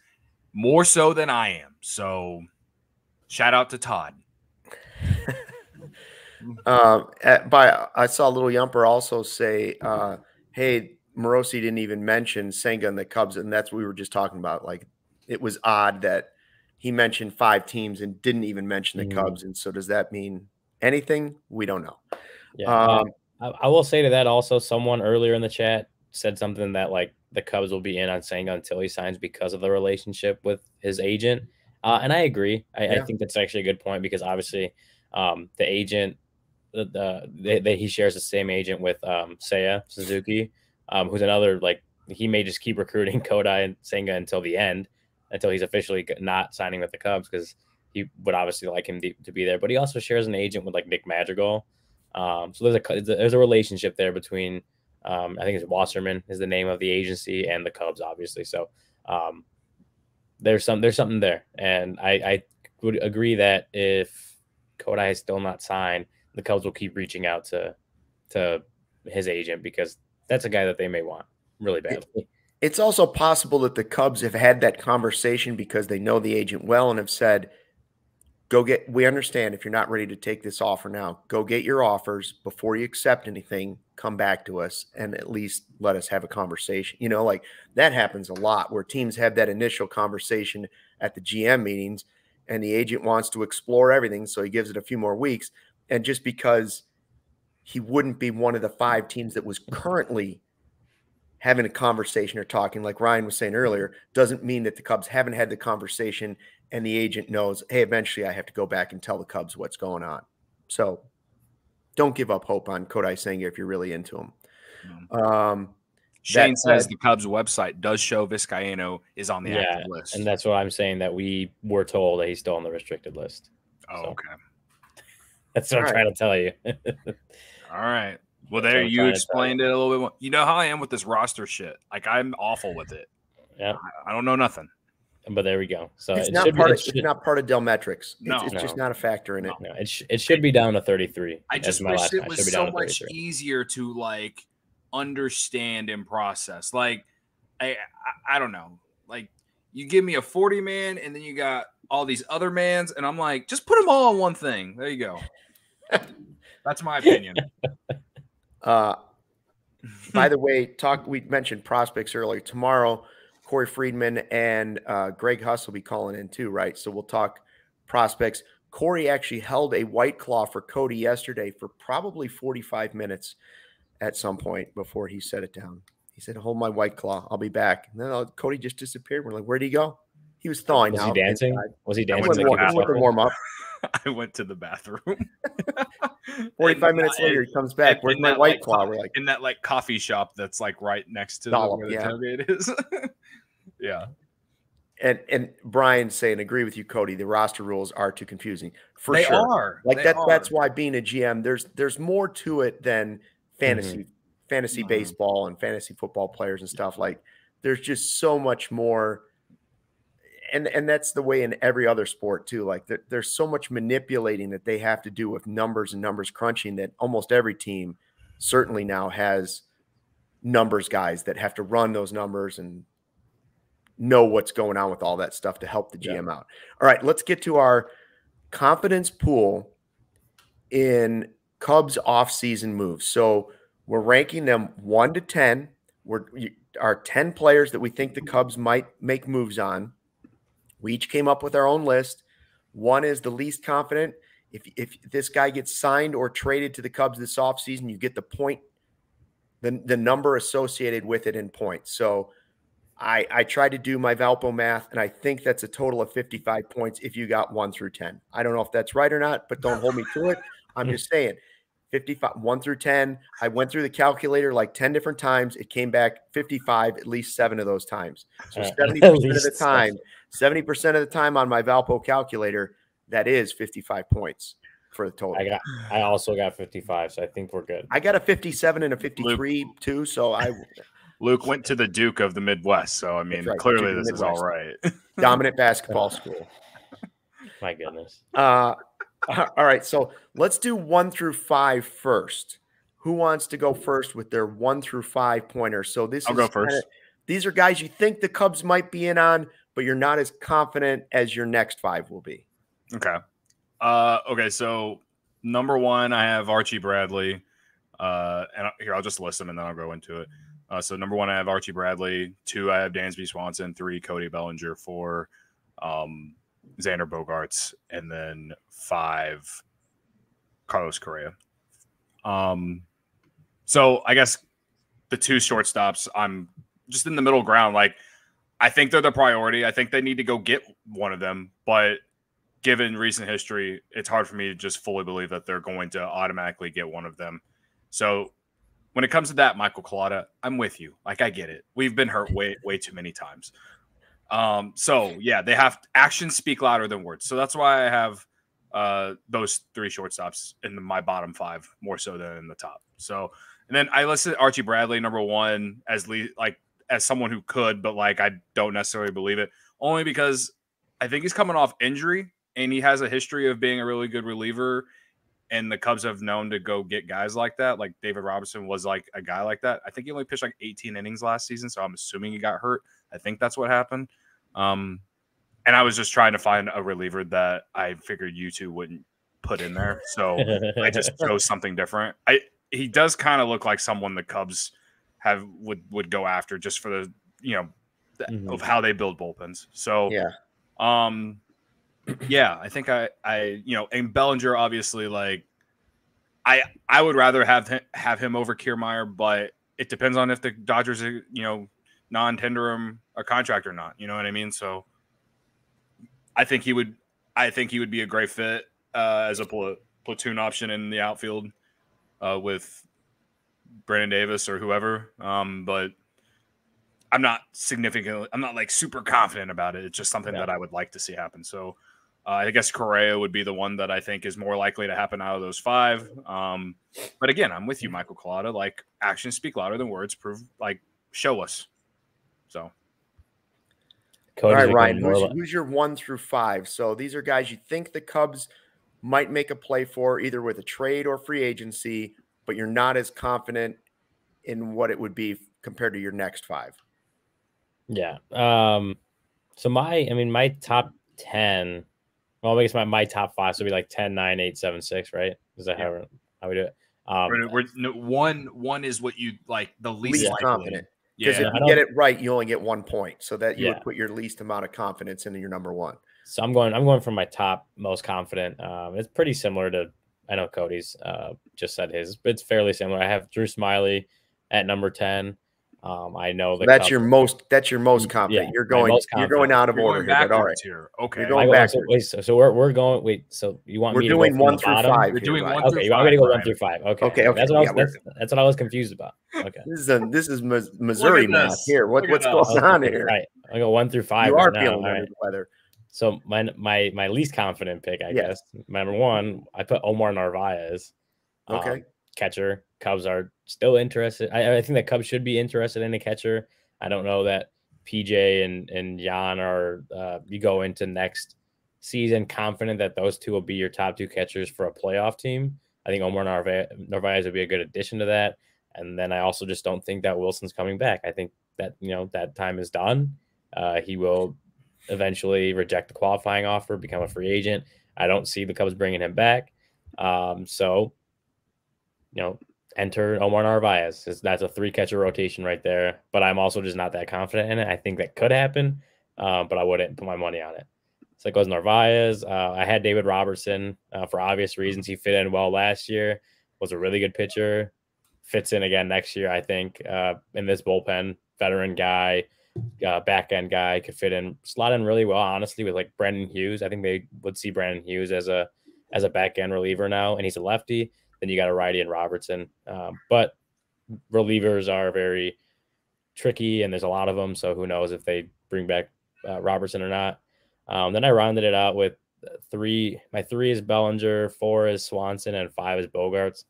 more so than I am. So, shout out to Todd. *laughs* um, at, by I saw little Yumper also say, uh, "Hey, Morosi didn't even mention Senga and the Cubs, and that's what we were just talking about. Like it was odd that he mentioned five teams and didn't even mention the mm. Cubs. And so does that mean anything? We don't know. Yeah. Um, I, I, will say to that also, someone earlier in the chat said something that like the Cubs will be in on Senga until he signs because of the relationship with his agent. Uh, and I agree. I, yeah. I, think that's actually a good point because obviously um, the agent, the, the they, they, he shares the same agent with um, Seiya Suzuki, um, who's another like he may just keep recruiting *laughs* Kodai and Senga until the end until he's officially not signing with the Cubs because he would obviously like him to be there. But he also shares an agent with like Nick Madrigal. Um, so there's a there's a relationship there between um, I think it's Wasserman is the name of the agency and the Cubs, obviously. So um, there's some there's something there, and I, I would agree that if Kodai is still not signed, the Cubs will keep reaching out to to his agent because that's a guy that they may want really badly. It's also possible that the Cubs have had that conversation because they know the agent well and have said, go get, we understand if you're not ready to take this offer now, go get your offers before you accept anything, come back to us and at least let us have a conversation. You know, like that happens a lot where teams have that initial conversation at the GM meetings and the agent wants to explore everything. So he gives it a few more weeks. And just because he wouldn't be one of the five teams that was currently having a conversation or talking, like Ryan was saying earlier, doesn't mean that the Cubs haven't had the conversation and the agent knows, hey, eventually I have to go back and tell the Cubs what's going on. So don't give up hope on Kodai Senga if you're really into him. Mm-hmm. Um, Shane says the Cubs website does show Vizcaino is on the yeah, active list. And that's what I'm saying that we were told that he's still on the restricted list. Oh, so, okay. *laughs* That's what All I'm right. trying to tell you. *laughs* All right. Well, there you explained it a little bit more. You know how I am with this roster shit. Like I'm awful with it. Yeah. I, I don't know nothing. but there we go. So it's it not should be- part. it Of, it's should- not part of Delmetrics. No. it's, it's just not a factor in it. no, it, sh- it should be down to 33. I just my wish last it was should so much easier to like understand and process. Like, I, I I don't know. Like, you give me a forty man, and then you got all these other mans, and I'm like, just put them all on one thing. There you go. *laughs* That's my opinion. *laughs* Uh, by the way, talk. We mentioned prospects earlier. Tomorrow, Corey Friedman and uh, Greg Huss will be calling in too, right? So we'll talk prospects. Corey actually held a white claw for Cody yesterday for probably 45 minutes at some point before he set it down. He said, "Hold my white claw. I'll be back." And then uh, Cody just disappeared. We're like, "Where'd he go?" He was thawing Was he dancing? Was he dancing? went went to to the warm, warm up. *laughs* I went to the bathroom. *laughs* 45 And, minutes later, he comes back. in- Where's my that, white like, claw? We're like, in that like coffee shop that's like right next to the, Dollop, where the yeah. tailgate is. *laughs* yeah. and and Brian saying, agree with you, Cody. The roster rules are too confusing for they sure. are. Like They that. That's why being a GM, there's there's more to it than fantasy fantasy Mhm. baseball and fantasy football players and stuff. Like there's just so much more. And and that's the way in every other sport too. Like there, there's so much manipulating that they have to do with numbers and numbers crunching that almost every team certainly now has numbers guys that have to run those numbers and know what's going on with all that stuff to help the Yeah. GM out. All right, let's get to our confidence pool in Cubs off-season moves. So we're ranking them 1 to 10. We're you- our 10 players that we think the Cubs might make moves on. We each came up with our own list. One is the least confident. If if this guy gets signed or traded to the Cubs this offseason, you get the point the, the number associated with it in points. So I, I tried to do my Valpo math, and I think that's a total of 55 points if you got one through 10. I don't know if that's right or not, but don't hold me to it. I'm just saying 55, one through 10. I went through the calculator like 10 different times. It came back 55 at least seven of those times. So Uh, 70% *laughs* at of the time, 70% of the time on my Valpo calculator, that is 55 points for the total. I got. I also got 55, so I think we're good. I got a 57 and a 53 too. So I *laughs* Luke went to the Duke of the Midwest, so I mean, right, clearly this the is all right. *laughs* *laughs* dominant basketball school. My goodness. Uh, all right. So let's do one through five first. Who wants to go first with their one through five pointer? So this I'll is go first. kinda- these are guys you think the Cubs might be in on, but you're not as confident as your next five will be. Okay. Uh, okay. So number one, I have Archie Bradley. Uh, and here I'll just list them and then I'll go into it. Uh, so number one, I have Archie Bradley. Two, I have Dansby Swanson. Three, Cody Bellinger. Four, um, Xander Bogaerts, and then five, Carlos Correa. Um, so I guess the two shortstops, I'm just in the middle ground. Like, I think they're the priority. I think they need to go get one of them, but given recent history, it's hard for me to just fully believe that they're going to automatically get one of them. So when it comes to that, Michael Collada, I'm with you. Like I get it. We've been hurt way, way too many times. Um, so yeah, they have actions speak louder than words. So that's why I have uh those three shortstops in the, my bottom five more so than in the top. So and then I listed Archie Bradley number one as le- like as someone who could, but like I don't necessarily believe it only because I think he's coming off injury and he has a history of being a really good reliever. And the Cubs have known to go get guys like that. Like David Robertson was like a guy like that. I think he only pitched like 18 innings last season, so I'm assuming he got hurt. I think that's what happened. Um, and I was just trying to find a reliever that I figured you two wouldn't put in there. So I just *laughs* chose something different. I he does kind of look like someone the Cubs have would would go after just for the you know th- Mhm. of how they build bullpens. So Yeah. um yeah, I think I I you know and Bellinger obviously like I I would rather have him, have him over Kiermaier, but it depends on if the Dodgers are, you know non-tender him a contract or not. You know what I mean? So I think he would I think he would be a great fit uh, as a pla- platoon option in the outfield uh, with Brennen Davis or whoever. Um, but I'm not significantly, I'm not like super confident about it. It's just something Yeah. that I would like to see happen. So uh, I guess Correa would be the one that I think is more likely to happen out of those five. Um, but again, I'm with you, Michael Collada. Like actions speak louder than words. Prove, like, show us. So All right, Ryan, who's, who's your one through five? So these are guys you think the Cubs might make a play for either with a trade or free agency, but you're not as confident in what it would be compared to your next five. Yeah. Um, so my, I mean, my top 10, well, I guess my, my top five, so be like 10, 9, 8, 7, 6, right? Is that yeah. how, how we do it? Um, we're, we're, no, one, one is what you like the least, least confident. Because yeah, if you get it right, you only get one point. So that you yeah. would put your least amount of confidence into your number one. So I'm going, I'm going for my top most confident. Um, it's pretty similar to, I know Cody's uh, just said his, but it's fairly similar. I have Drew Smyly at number 10. Um, I know that that's your most that's your most confident. Yeah, you're going you're going out of you're order here, but all right. Here. Okay. You're going back. So, wait, so, so, we're, we're going wait, so you want we're me to doing one through bottom? five. We're doing one okay, you want me to go one through five. Okay. Okay, okay. That's what, yeah, I was, that's, that's, what I was confused about. Okay. this is a, this is Missouri math here. What, what's going on here? Right. I go one through five. You are right feeling under the weather. So my my my least confident pick, I guess. Number one, I put Omar Narvaez. Okay. Um, catcher. Cubs are still interested. I, I think the Cubs should be interested in a catcher. I don't know that PJ and and Yan are. Uh, you go into next season confident that those two will be your top two catchers for a playoff team. I think Omar Narvaez, Narvaez would be a good addition to that. And then I also just don't think that Willson's coming back. I think that you know that time is done. Uh, he will eventually reject the qualifying offer, become a free agent. I don't see the Cubs bringing him back. Um, so you know, enter Omar Narvaez. That's a three catcher rotation right there. But I'm also just not that confident in it. I think that could happen, uh, but I wouldn't put my money on it. So it goes Narvaez. Uh, I had David Robertson uh, for obvious reasons. He fit in well last year. Was a really good pitcher. Fits in again next year, I think. Uh, in this bullpen, veteran guy, uh, back end guy could fit in, slot in really well. Honestly, with like Brandon Hughes, I think they would see Brandon Hughes as a as a back end reliever now, and he's a lefty. Then you got a righty and Robertson. Um, but relievers are very tricky, and there's a lot of them. So who knows if they bring back uh, Robertson or not. Um, then I rounded it out with three. My three is Bellinger, four is Swanson, and five is Bogaerts.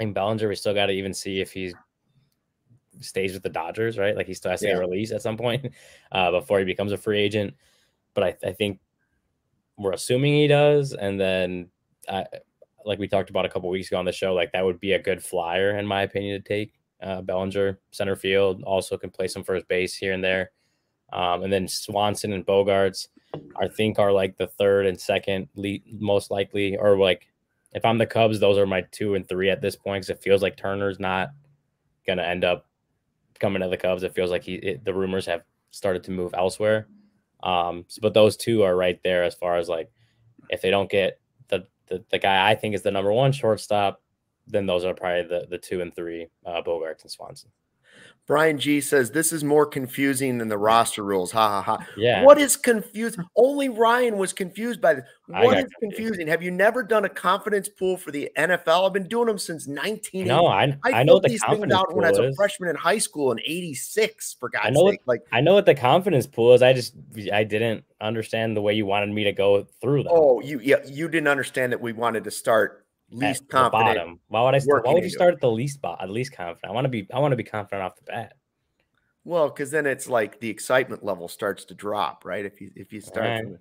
And Bellinger, we still got to even see if he stays with the Dodgers, right? Like he still has to yeah. get released at some point *laughs* uh, before he becomes a free agent. But I, I think we're assuming he does, and then I, like we talked about a couple weeks ago on the show, like that would be a good flyer in my opinion to take. Uh, Bellinger, center field, also can play some first base here and there. Um, and then Swanson and Bogaerts, I think are like the third and second lead, most likely, or like if I'm the Cubs, those are my two and three at this point because it feels like Turner's not gonna end up coming to the Cubs. It feels like he it, the rumors have started to move elsewhere. Um, so, but those two are right there as far as like if they don't get the, the guy I think is the number one shortstop, then those are probably the, the two and three, uh, Bogaerts and Swanson. Brian G says this is more confusing than the roster rules. Ha ha ha. Yeah. What is confused? Only Ryan was confused by this. What is confusing? Have you never done a confidence pool for the NFL? I've been doing them since 19. No, I, I, I know these things out when I was a freshman in high school in 86, for God's I know sake. What, like I know what the confidence pool is. I just I didn't understand the way you wanted me to go through them. Oh, you yeah, you didn't understand that we wanted to start least confident. bottom. Why would I? Why would you start at the least bot? At least confident. I want to be. I want to be confident off the bat. Well, because then it's like the excitement level starts to drop, right? If you if you start. All right. From,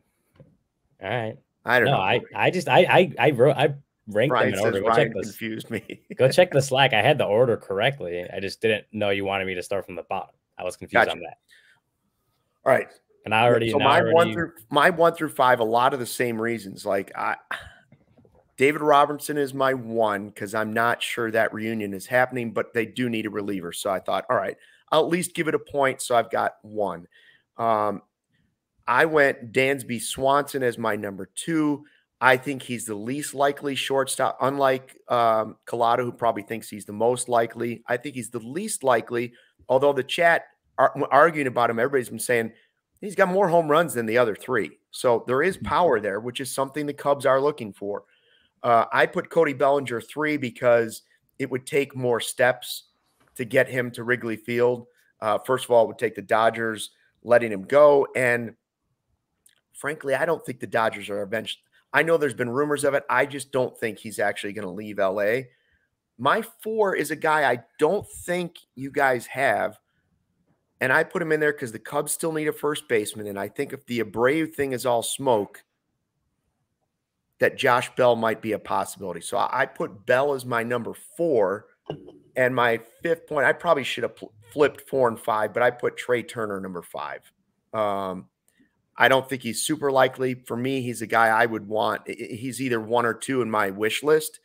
All right. I don't no, know. I I just I I I wrote I ranked Brian them in order. Go Ryan check this. confused me. go check the *laughs* Slack. I had the order correctly. I just didn't know you wanted me to start from the bottom. I was confused gotcha. on that. All right. And I already so my already... one through my one through five, a lot of the same reasons. Like I David Robertson is my one because I'm not sure that reunion is happening, but they do need a reliever. So I thought, all right, I'll at least give it a point. So I've got one. Um, I went Dansby Swanson as my number two. I think he's the least likely shortstop, unlike um, Collada, who probably thinks he's the most likely. I think he's the least likely, although the chat are arguing about him. Everybody's been saying he's got more home runs than the other three. So there is mm-hmm. power there, which is something the Cubs are looking for. Uh, I put Cody Bellinger three because it would take more steps to get him to Wrigley Field. Uh, first of all, it would take the Dodgers letting him go. And frankly, I don't think the Dodgers are eventually. I know there's been rumors of it. I just don't think he's actually going to leave LA. My four is a guy I don't think you guys have, and I put him in there because the Cubs still need a first baseman. And I think if the Abreu thing is all smoke, that Josh Bell might be a possibility. So I, I put Bell as my number four. And my fifth point, I probably should have flipped four and five, but I put Trea Turner number five. Um, I don't think he's super likely. For me, he's a guy I would want. He's either one or two in my wish list,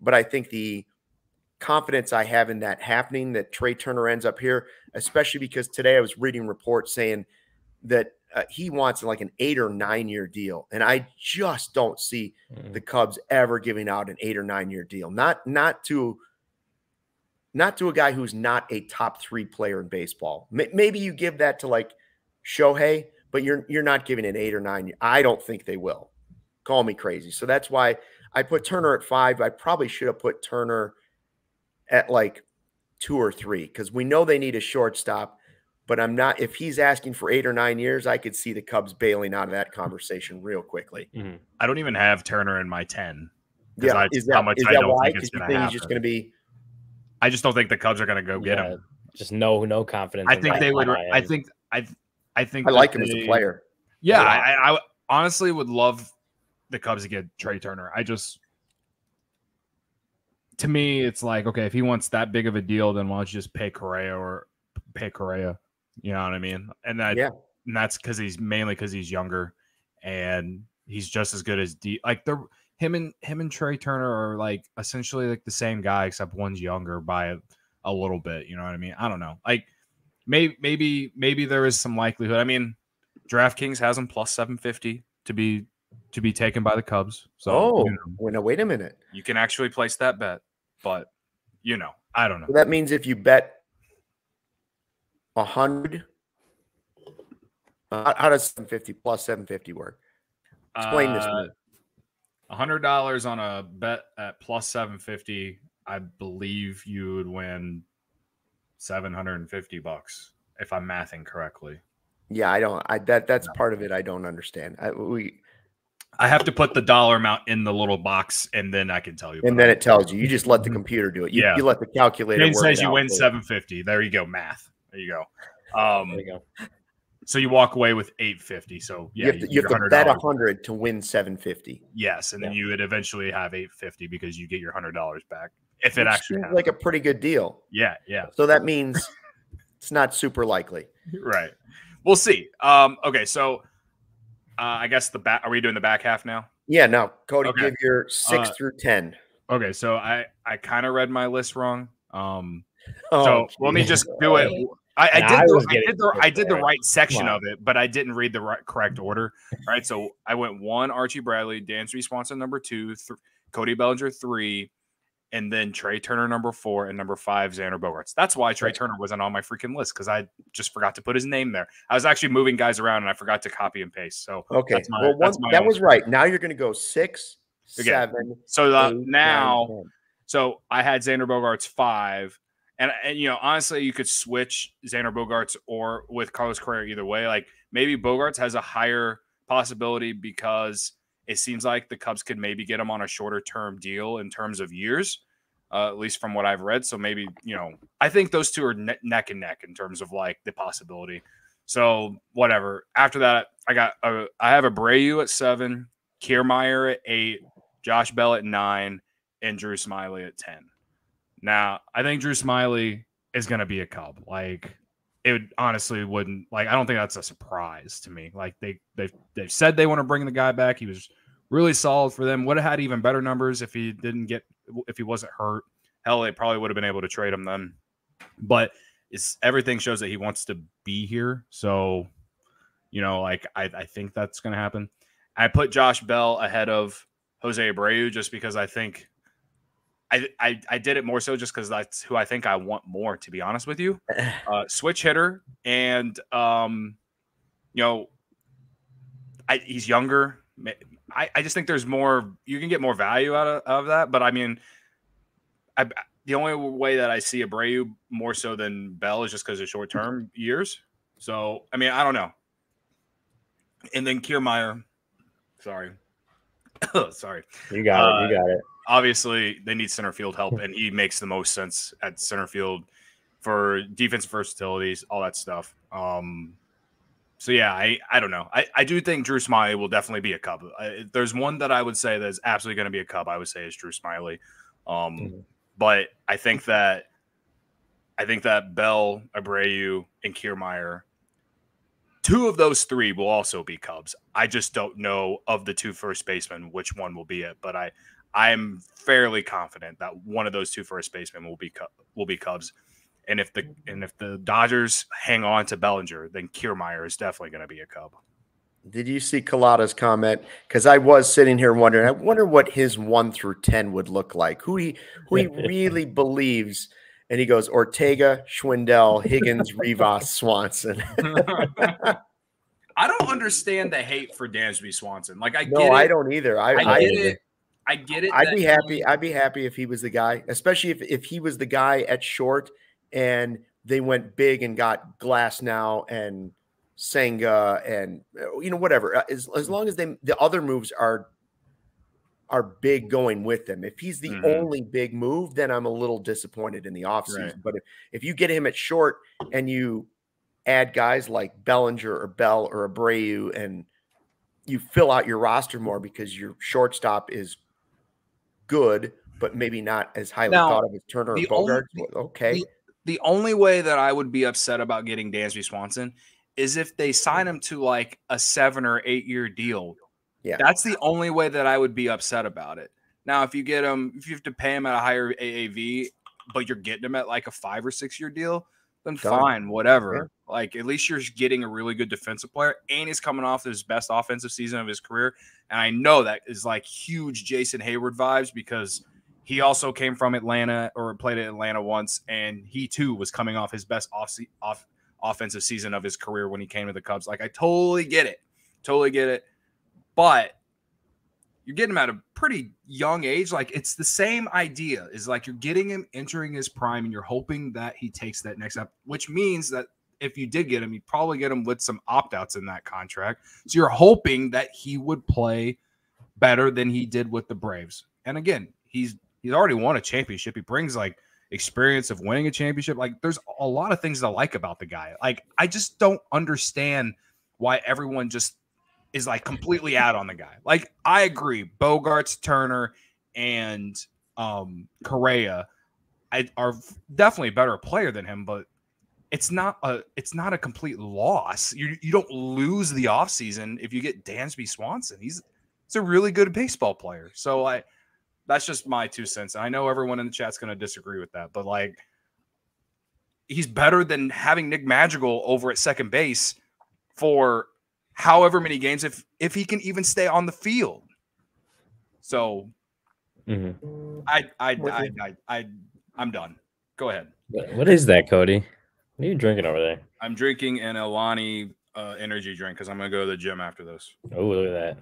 but I think the confidence I have in that happening, that Trea Turner ends up here, especially because today I was reading reports saying that uh, he wants like an eight or nine year deal, and I just don't see mm-hmm. the Cubs ever giving out an eight or nine year deal. Not not to not to a guy who's not a top three player in baseball. M- maybe you give that to like Shohei, but you're you're not giving an eight or nine. I don't think they will. Call me crazy. So that's why I put Turner at five. I probably should have put Turner at like two or three because we know they need a shortstop. But I'm not. If he's asking for eight or nine years, I could see the Cubs bailing out of that conversation real quickly. Mm-hmm. I don't even have Turner in my ten. Yeah, I, is that, how much is I don't why? think it's going to happen. He's just going to be. I just don't think the Cubs are going to go get yeah, him. Just no, no confidence. I think they would. I think I. I think I like him as a player. Yeah, yeah. I, I honestly would love the Cubs to get Trea Turner. I just to me, it's like, okay, if he wants that big of a deal, then why don't you just pay Correa or pay Correa? You know what I mean? And that, yeah. and that's because he's mainly because he's younger and he's just as good as D. Like the him and him and Trea Turner are like essentially like the same guy, except one's younger by a, a little bit. You know what I mean? I don't know. Like maybe maybe maybe there is some likelihood. I mean, DraftKings has him plus seven fifty to be to be taken by the Cubs. So, oh, you know, wait, wait a minute. You can actually place that bet, but you know, I don't know. So that means if you bet a hundred, uh, how does seven fifty plus seven fifty work? Explain uh, this. A hundred dollars on a bet at plus seven fifty. I believe you would win seven hundred and fifty bucks if I'm mathing correctly. Yeah, I don't. I that that's part of it. I don't understand. I, we I have to put the dollar amount in the little box, and then I can tell you. And then it tells you. You just let the computer do it. You, yeah. you let the calculator. It says you win seven fifty. There you go. Math. There you go. Um, there you go. So you walk away with eight fifty. So yeah, you have to, you have to bet hundred to win seven fifty. Yes, and yeah. then you would eventually have eight fifty because you get your hundred dollars back if it Which actually like a pretty good deal. Yeah, yeah. So that means it's not super likely. *laughs* Right. We'll see. Um, okay, so uh, I guess the back. Are we doing the back half now? Yeah. No, Cody, okay. give your six uh, through ten. Okay, so I I kind of read my list wrong. Um, oh, so geez. let me just do it. I, I, did, I, the, I did the I did the right section of it, but I didn't read the right, correct order. Right, so I went one Archie Bradley, Dansby Swanson number two, th- Cody Bellinger three, and then Trea Turner number four and number five Xander Bogaerts. That's why Trea Turner wasn't on my freaking list because I just forgot to put his name there. I was actually moving guys around and I forgot to copy and paste. So okay, my, well, one, that was right. Now you're going to go six, Again. seven. So uh, eight, now, nine, so I had Xander Bogaerts five. And, and you know, honestly, you could switch Xander Bogaerts or with Carlos Correa either way. Like maybe Bogaerts has a higher possibility because it seems like the Cubs could maybe get him on a shorter term deal in terms of years, uh, at least from what I've read. So maybe, you know, I think those two are ne- neck and neck in terms of like the possibility. So whatever. After that, I got a, I have a Abreu at seven, Kiermaier at eight, Josh Bell at nine, and Drew Smyly at ten. Now I think Drew Smyly is going to be a Cub. Like it would, honestly wouldn't like. I don't think that's a surprise to me. Like they they they've said they want to bring the guy back. He was really solid for them. Would have had even better numbers if he didn't get if he wasn't hurt. Hell, they probably would have been able to trade him then. But it's everything shows that he wants to be here. So, you know, like I, I think that's going to happen. I put Josh Bell ahead of Jose Abreu just because I think I, I, I did it more so just because that's who I think I want more, to be honest with you. Uh, switch hitter, and um, you know, I, he's younger. I, I just think there's more. You can get more value out of, of that, but I mean, I, the only way that I see Abreu more so than Bell is just because of short term years. So I mean, I don't know. And then Kiermaier, sorry, *coughs* sorry, you got uh, it. You got it obviously they need center field help, and he makes the most sense at center field for defensive versatilities, all that stuff. Um, so yeah, I I don't know. I, I do think Drew Smyly will definitely be a Cub. I, there's one that I would say that's absolutely going to be a Cub. I would say is Drew Smyly. Um, mm-hmm. but I think that I think that Bell, Abreu, and Kiermaier, two of those three will also be Cubs. I just don't know of the two first basemen which one will be it, but I I'm fairly confident that one of those two first basemen will be will be Cubs. And if the and if the Dodgers hang on to Bellinger, then Kiermaier is definitely going to be a Cub. Did you see Kalata's comment? Because I was sitting here wondering. I wonder what his one through ten would look like. Who he who he *laughs* really believes. And he goes Ortega, Schwindel, Higgins, *laughs* Rivas, Swanson. *laughs* I don't understand the hate for Dansby Swanson. Like I no, get it. I don't either. I, I get I, it. I get it. I'd be happy. He, I'd be happy if he was the guy, especially if if he was the guy at short and they went big and got Glasnow and Senga and you know whatever. Uh, as, as long as they the other moves are are big going with them. If he's the mm-hmm. only big move, then I'm a little disappointed in the offseason. Right. But if, if you get him at short and you add guys like Bellinger or Bell or Abreu and you fill out your roster more because your shortstop is good, but maybe not as highly now, thought of as Turner and Bogart. okay. The, the only way that I would be upset about getting Dansby Swanson is if they sign him to like a seven or eight year deal. Yeah. That's the only way that I would be upset about it. Now, if you get him, if you have to pay him at a higher AAV, but you're getting him at like a five or six year deal, then Done. fine, whatever. Like at least you're getting a really good defensive player, and he's coming off his best offensive season of his career. And I know that is like huge Jason Heyward vibes because he also came from Atlanta or played at Atlanta once, and he too was coming off his best off, off offensive season of his career when he came to the Cubs. Like I totally get it, totally get it, but you're getting him at a pretty young age. Like it's the same idea. Is like you're getting him entering his prime, and you're hoping that he takes that next step, which means that if you did get him, you'd probably get him with some opt outs in that contract. So you're hoping that he would play better than he did with the Braves. And again, he's he's already won a championship. He brings like experience of winning a championship. Like there's a lot of things to like about the guy. Like I just don't understand why everyone just is like completely out on the guy. Like I agree, Bogaerts, Turner, and um Correa I, are definitely a better player than him, but it's not a it's not a complete loss. You you don't lose the offseason if you get Dansby Swanson. He's he's a really good baseball player. So I that's just my two cents. I know everyone in the chat's going to disagree with that, but like he's better than having Nick Madrigal over at second base for however many games if if he can even stay on the field. So mm-hmm. I, I, I I I I'm done. Go ahead. What is that, Cody? What are you drinking over there? I'm drinking an Alani uh, energy drink because I'm gonna go to the gym after this. Oh, look at that.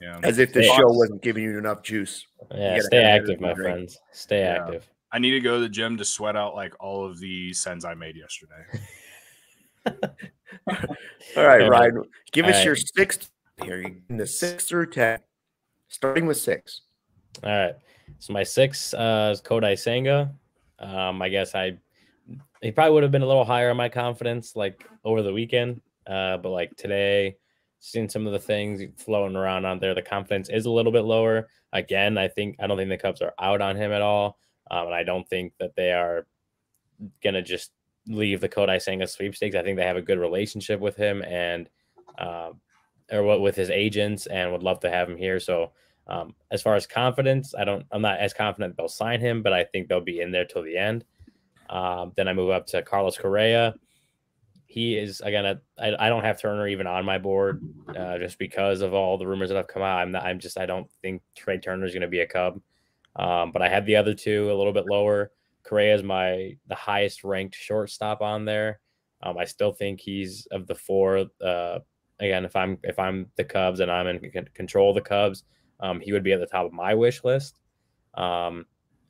Yeah. As if the show wasn't giving you enough juice. Yeah, stay active, my drink. friends. Stay yeah. active. I need to go to the gym to sweat out like all of the sends I made yesterday. *laughs* all right, Ryan. Give us right. your sixth here in the six through ten. Starting with six. All right. So my six uh, is Kodai Senga. Um, I guess I he probably would have been a little higher on my confidence like over the weekend. Uh, but like today, seeing some of the things floating around on there, the confidence is a little bit lower. Again, I think I don't think the Cubs are out on him at all, um, and I don't think that they are gonna just leave the Kodai Senga sweepstakes. I think they have a good relationship with him and uh, or what with his agents, and would love to have him here. So. Um, as far as confidence, I don't. I'm not as confident they'll sign him, but I think they'll be in there till the end. Um, then I move up to Carlos Correa he is again. A, I, I don't have Turner even on my board uh, just because of all the rumors that have come out. I'm not, I'm just I don't think Trea Turner is going to be a Cub. Um, but I had the other two a little bit lower. Correa is my the highest ranked shortstop on there. Um, I still think he's of the four. Uh, again, if I'm if I'm the Cubs and I'm in control of the Cubs, um, he would be at the top of my wish list. Um,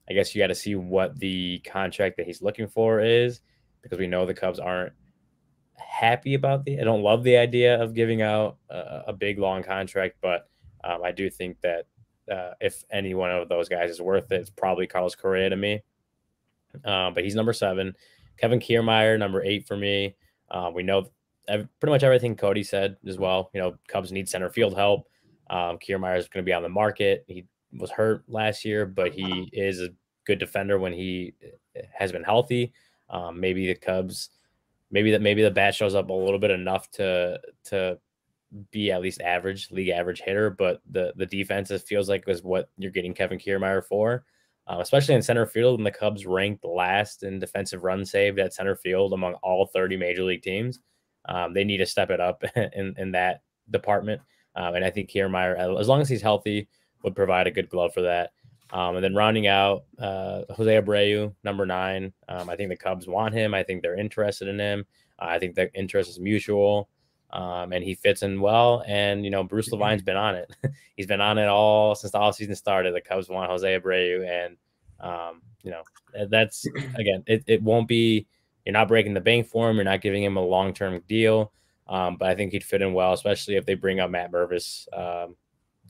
I guess you got to see what the contract that he's looking for is because we know the Cubs aren't happy about the. I don't love the idea of giving out a, a big long contract, but um, I do think that uh, if any one of those guys is worth it, it's probably Carlos Correa to me. Uh, but he's number seven. Kevin Kiermaier, number eight for me. Uh, we know pretty much everything Cody said as well. You know, Cubs need center field help. Um, Kiermaier is going to be on the market. He was hurt last year, but he is a good defender when he eh, has been healthy. Um, maybe the Cubs, maybe that maybe the bat shows up a little bit enough to to be at least average, league average hitter. But the the defense it feels like is what you're getting Kevin Kiermaier for, uh, especially in center field. When the Cubs ranked last in defensive run saved at center field among all 30 major league teams, um, they need to step it up *laughs* in in that department. Um, and I think Kiermaier, as long as he's healthy, would provide a good glove for that. Um, and then rounding out uh, Jose Abreu, number nine. Um, I think the Cubs want him. I think they're interested in him. Uh, I think the interest is mutual, um, and he fits in well. And you know, Bruce mm-hmm. Levine's been on it. *laughs* He's been on it all since the offseason started. The Cubs want Jose Abreu, and um, you know, that's *clears throat* again, it, it won't be. You're not breaking the bank for him. You're not giving him a long term deal. Um, but I think he'd fit in well, especially if they bring up Matt Mervis um,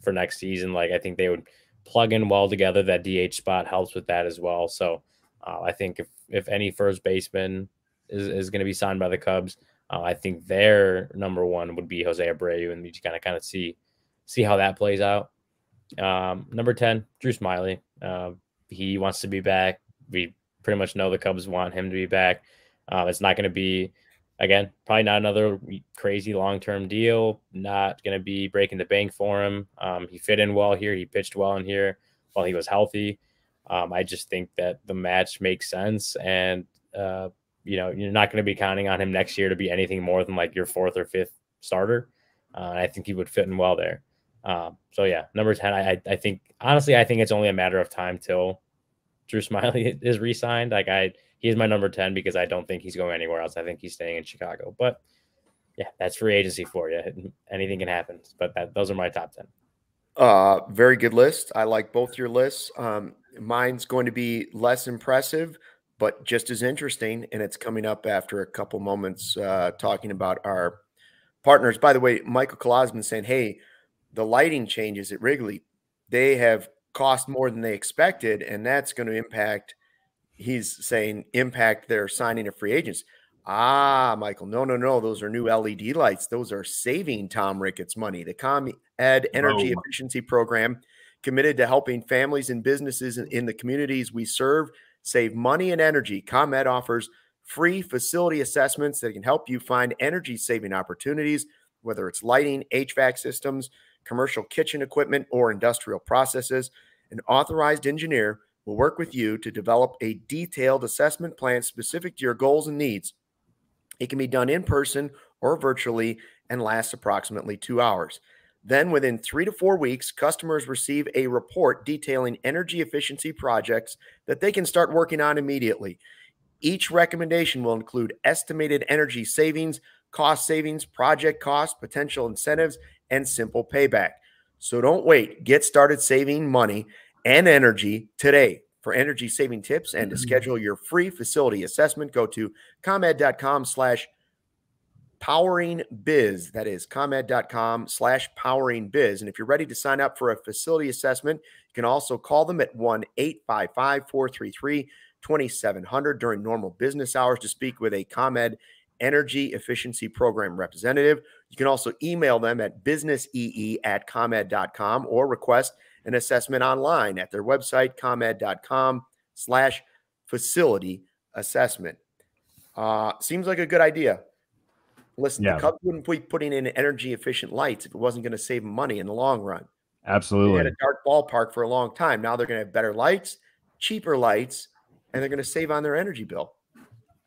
for next season. Like I think they would plug in well together. That DH spot helps with that as well. So uh, I think if if any first baseman is, is going to be signed by the Cubs, uh, I think their number one would be Jose Abreu, and you kind of kind of see see how that plays out. Um, number ten, Drew Smyly. Uh, he wants to be back. We pretty much know the Cubs want him to be back. Uh, it's not going to be again, probably not another crazy long term deal. Not going to be breaking the bank for him. Um, he fit in well here. He pitched well in here while he was healthy. Um, I just think that the match makes sense, and uh, you know you're not going to be counting on him next year to be anything more than like your fourth or fifth starter. Uh, I think he would fit in well there. Um, so yeah, number ten. I, I think honestly, I think it's only a matter of time till Drew Smyly *laughs* is re-signed. Like I he's my number 10 because I don't think he's going anywhere else. I think he's staying in Chicago. But yeah, that's free agency for you. Anything can happen. But that, those are my top 10. Uh, very good list. I like both your lists. Um, mine's going to be less impressive, but just as interesting. And it's coming up after a couple moments uh, talking about our partners. By the way, Michael Kolosman saying, hey, the lighting changes at Wrigley, they have cost more than they expected, and that's going to impact he's saying impact their signing of free agents. Ah, Michael, no, no, no. Those are new LED lights. Those are saving Tom Ricketts money. The ComEd Energy oh. Efficiency Program committed to helping families and businesses in, in the communities we serve save money and energy. ComEd offers free facility assessments that can help you find energy saving opportunities, whether it's lighting, HVAC systems, commercial kitchen equipment, or industrial processes. An authorized engineer will work with you to develop a detailed assessment plan specific to your goals and needs. It can be done in person or virtually and lasts approximately two hours. Then, within three to four weeks, customers receive a report detailing energy efficiency projects that they can start working on immediately. Each recommendation will include estimated energy savings, cost savings, project costs, potential incentives, and simple payback. So don't wait. Get started saving money and energy today. For energy saving tips and to mm-hmm. schedule your free facility assessment, go to comed.com slash powering biz. That is comed.com slash powering biz. And if you're ready to sign up for a facility assessment, you can also call them at 1 855 433 2700 during normal business hours to speak with a ComEd Energy Efficiency Program representative. You can also email them at businessee at comed.com or request an assessment online at their website, comed.com slash facility assessment. Uh, seems like a good idea. Listen, yeah. the Cubs wouldn't be putting in energy efficient lights if it wasn't going to save money in the long run. Absolutely. They had a dark ballpark for a long time. Now they're going to have better lights, cheaper lights, and they're going to save on their energy bill.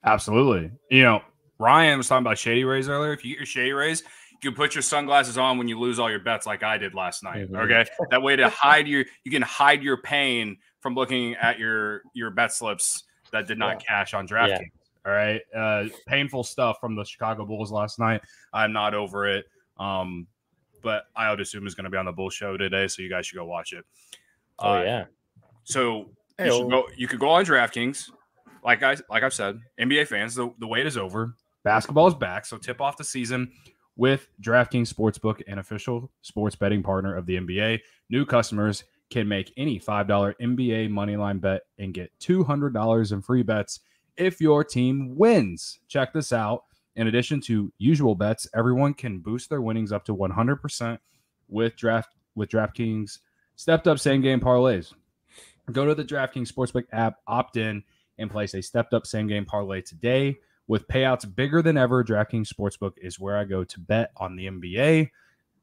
Absolutely. You know, Ryan was talking about shady rays earlier. If you get your shady rays, you put your sunglasses on when you lose all your bets, like I did last night. Mm-hmm. Okay, that way to hide your, you can hide your pain from looking at your your bet slips that did not yeah. cash on DraftKings. Yeah. All right, uh, painful stuff from the Chicago Bulls last night. I'm not over it. Um, but I would assume is going to be on the Bull show today, so you guys should go watch it. Oh uh, yeah. So you should go. You could go on DraftKings. Like I like I've said, NBA fans, the, the wait is over. Basketball is back, so tip off the season with DraftKings Sportsbook, an official sports betting partner of the NBA. New customers can make any $5 NBA moneyline bet and get $200 in free bets if your team wins. Check this out. In addition to usual bets, everyone can boost their winnings up to 100% with draft with DraftKings stepped up same game parlays. Go to the DraftKings Sportsbook app, opt in, and place a stepped up same game parlay today. With payouts bigger than ever, DraftKings Sportsbook is where I go to bet on the NBA.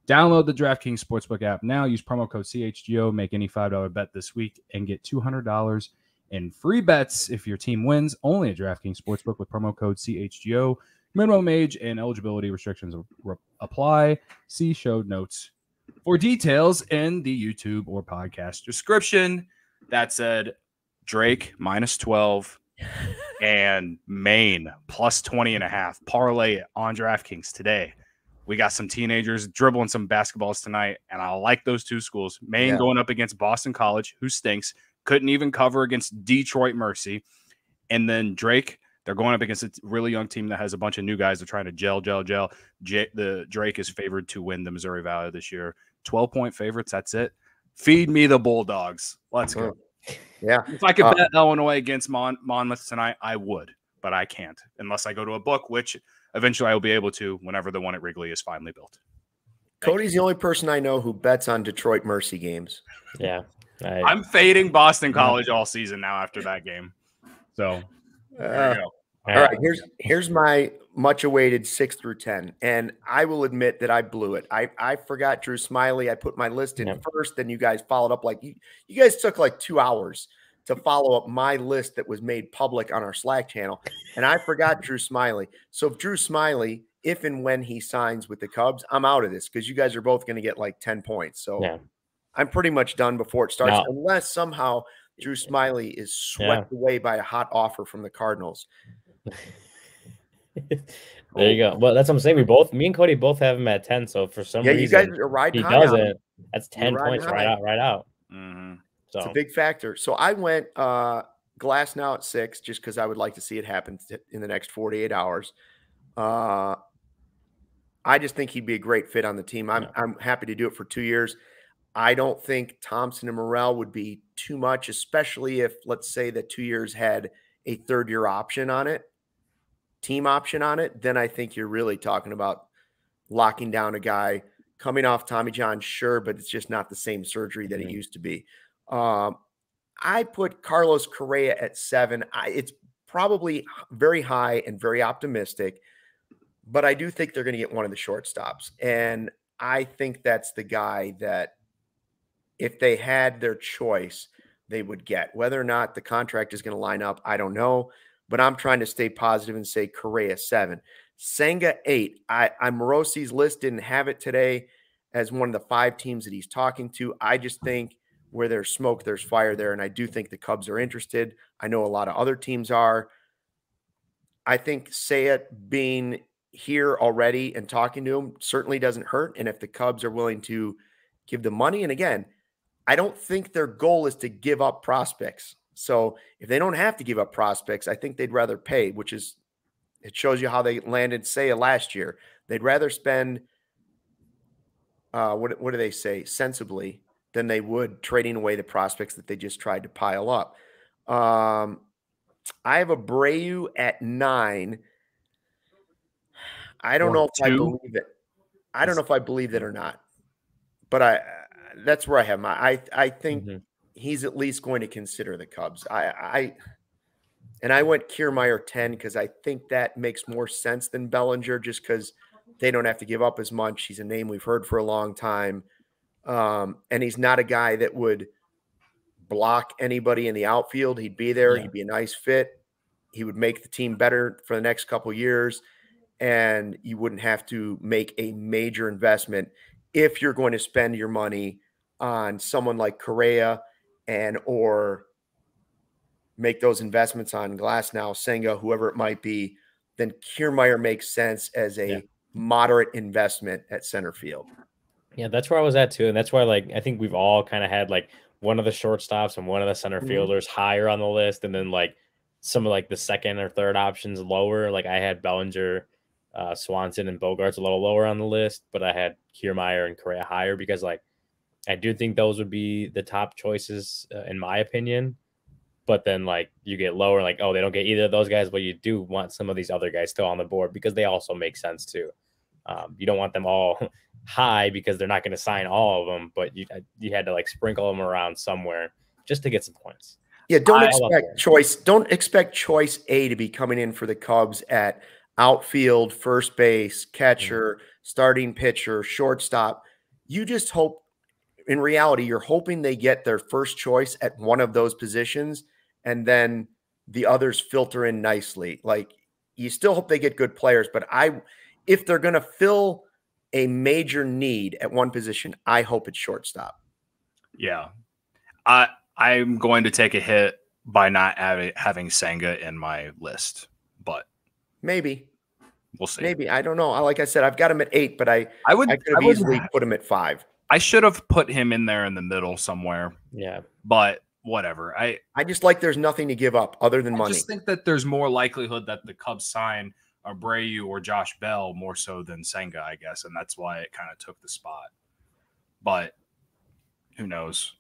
Download the DraftKings Sportsbook app now. Use promo code CHGO. Make any $5 bet this week and get $200 in free bets if your team wins. Only at DraftKings Sportsbook with promo code CHGO. Minimum age and eligibility restrictions apply. See show notes for details in the YouTube or podcast description. That said, Drake minus 12 *laughs* and Maine plus 20 and a half. Parlay on DraftKings today. We got some teenagers dribbling some basketballs tonight, and I like those two schools. Maine yeah. going up against Boston College, who stinks, couldn't even cover against Detroit Mercy. And then Drake, they're going up against a really young team that has a bunch of new guys. They're trying to gel, gel, gel. J- the Drake is favored to win the Missouri Valley this year. 12 point favorites. That's it. Feed me the Bulldogs. Let's go. Yeah. If I could uh, bet Illinois against Mon- Monmouth tonight, I would, but I can't unless I go to a book, which eventually I will be able to whenever the one at Wrigley is finally built. Cody's the only person I know who bets on Detroit Mercy games. Yeah. I, am fading Boston College all season now after that game. So uh, all right, here's here's my much awaited six through ten, and I will admit that I blew it. I I forgot Drew Smyly. I put my list in first, then you guys followed up like you you guys took like two hours to follow up my list that was made public on our Slack channel, and I forgot *laughs* Drew Smyly. So if Drew Smyly, if and when he signs with the Cubs, I'm out of this because you guys are both going to get like ten points. So yeah. I'm pretty much done before it starts, no. unless somehow Drew *laughs* Smyly is swept yeah. away by a hot offer from the Cardinals. *laughs* *laughs* there you go. Well, that's what I'm saying. We both, me and Cody, both have him at ten. So for some yeah, reason, you guys are riding. He doesn't. That's 10 points high. right out, right out. Mm-hmm. So it's a big factor. So I went uh Glasnow at six just because I would like to see it happen in the next 48 hours. Uh, I just think he'd be a great fit on the team. I'm yeah. I'm happy to do it for two years. I don't think Thompson and Morel would be too much, especially if let's say that two years had a third year option on it, team option on it, then I think you're really talking about locking down a guy coming off Tommy John, sure, but it's just not the same surgery that mm-hmm. it used to be. Um, I put Carlos Correa at seven. I, it's probably very high and very optimistic, but I do think they're going to get one of the shortstops. And I think that's the guy that, if they had their choice, they would get. Whether or not the contract is going to line up, I don't know. But I'm trying to stay positive and say Correa seven, Senga eight. I, I Morosi's list didn't have it today as one of the five teams that he's talking to. I just think where there's smoke, there's fire there, and I do think the Cubs are interested. I know a lot of other teams are. I think Seiya being here already and talking to him certainly doesn't hurt. And if the Cubs are willing to give the money, and again, I don't think their goal is to give up prospects. So if they don't have to give up prospects, I think they'd rather pay, which is it shows you how they landed Seiya last year. They'd rather spend uh, what what do they say sensibly than they would trading away the prospects that they just tried to pile up. Um, I have a Abreu at nine. I don't know if two. I believe it. I don't know if I believe it or not, but I that's where I have my. I I think mm-hmm. He's at least going to consider the Cubs. I I and I went Kiermaier ten because I think that makes more sense than Bellinger, just because they don't have to give up as much. He's a name we've heard for a long time, um, and he's not a guy that would block anybody in the outfield. He'd be there. Yeah. He'd be a nice fit. He would make the team better for the next couple years, and you wouldn't have to make a major investment if you're going to spend your money on someone like Correa and or make those investments on Glasnow, Senga, whoever it might be, then Kiermaier makes sense as a yeah. moderate investment at center field. Yeah, that's where I was at too. And that's why like I think we've all kind of had like one of the shortstops and one of the center mm-hmm. fielders mm-hmm. higher on the list, and then like some of like the second or third options lower. Like I had Bellinger, uh, Swanson, and Bogaerts a little lower on the list, but I had Kiermaier and Correa higher because like I do think those would be the top choices uh, in my opinion. but then like you get lower, like oh they don't get either of those guys, but you do want some of these other guys still on the board because they also make sense too. Um, you don't want them all *laughs* high because they're not going to sign all of them, but you uh, you had to like sprinkle them around somewhere just to get some points. Yeah, don't I expect choice. Don't expect choice A to be coming in for the Cubs at outfield, first base, catcher, mm-hmm. starting pitcher, shortstop. You just hope in reality, you're hoping they get their first choice at one of those positions and then the others filter in nicely. Like you still hope they get good players, but I if they're going to fill a major need at one position, I hope it's shortstop. Yeah. I I'm going to take a hit by not having, having Senga in my list, but maybe we'll see. Maybe I don't know. Like I said, I've got him at eight, but I I would I could have easily put him at five. I should have put him in there in the middle somewhere. Yeah, but whatever. I I just like there's nothing to give up other than I money. I just think that there's more likelihood that the Cubs sign Abreu or Josh Bell more so than Senga, I guess, and that's why it kind of took the spot. But who knows?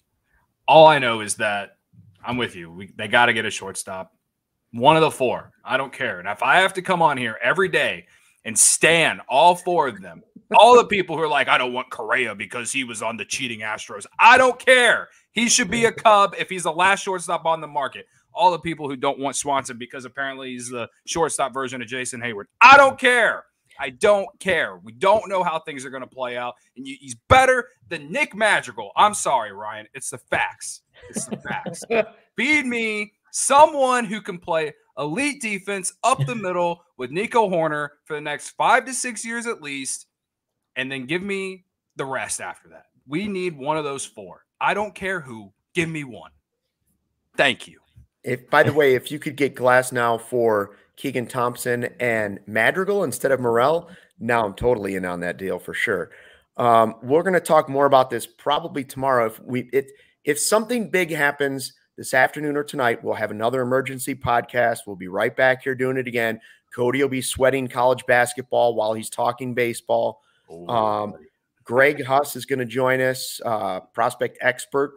All I know is that I'm with you. We, they got to get a shortstop. One of the four. I don't care. And if I have to come on here every day and stand all four of them, all the people who are like, I don't want Correa because he was on the cheating Astros. I don't care. He should be a Cub if he's the last shortstop on the market. All the people who don't want Swanson because apparently he's the shortstop version of Jason Heyward. I don't care. I don't care. We don't know how things are going to play out. And you, he's better than Nick Madrigal. I'm sorry, Ryan. It's the facts. It's the facts. *laughs* Feed me someone who can play elite defense up the middle with Nico Hoerner for the next five to six years at least, and then give me the rest after that. We need one of those four. I don't care who. Give me one. Thank you. If by the way, if you could get Glasnow for Keegan Thompson and Madrigal instead of Morel, now I'm totally in on that deal for sure. Um, we're going to talk more about this probably tomorrow. If we it if something big happens this afternoon or tonight, we'll have another emergency podcast. We'll be right back here doing it again. Cody will be sweating college basketball while he's talking baseball. Um, Greg Huss is going to join us, uh, prospect expert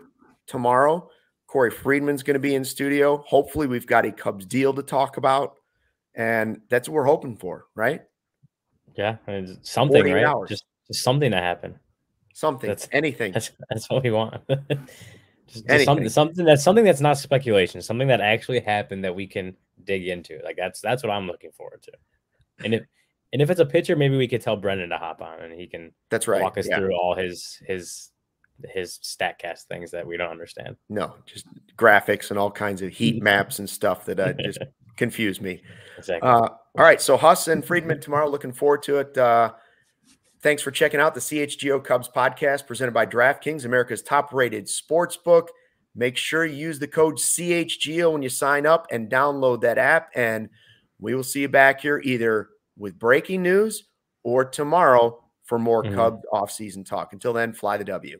tomorrow. Corey Friedman's going to be in studio. Hopefully, we've got a Cubs deal to talk about, and that's what we're hoping for, right? Yeah, something, right? Hours. Just, just something to happen. Something, that's anything. That's that's what we want. *laughs* just, just something, something that's something that's not speculation. Something that actually happened that we can dig into. Like that's that's what I'm looking forward to. And if and if it's a pitcher, maybe we could tell Brendan to hop on and he can. That's right. Walk us yeah. through all his his his statcast things that we don't understand. No, just graphics and all kinds of heat maps and stuff that uh, just *laughs* confuse me. Exactly. Uh, all right, so Huss and Friedman tomorrow. Looking forward to it. Uh, thanks for checking out the CHGO Cubs podcast presented by DraftKings, America's top-rated sports book. Make sure you use the code CHGO when you sign up and download that app. And we will see you back here either with breaking news or tomorrow for more mm-hmm. Cubs offseason talk. Until then, fly the W.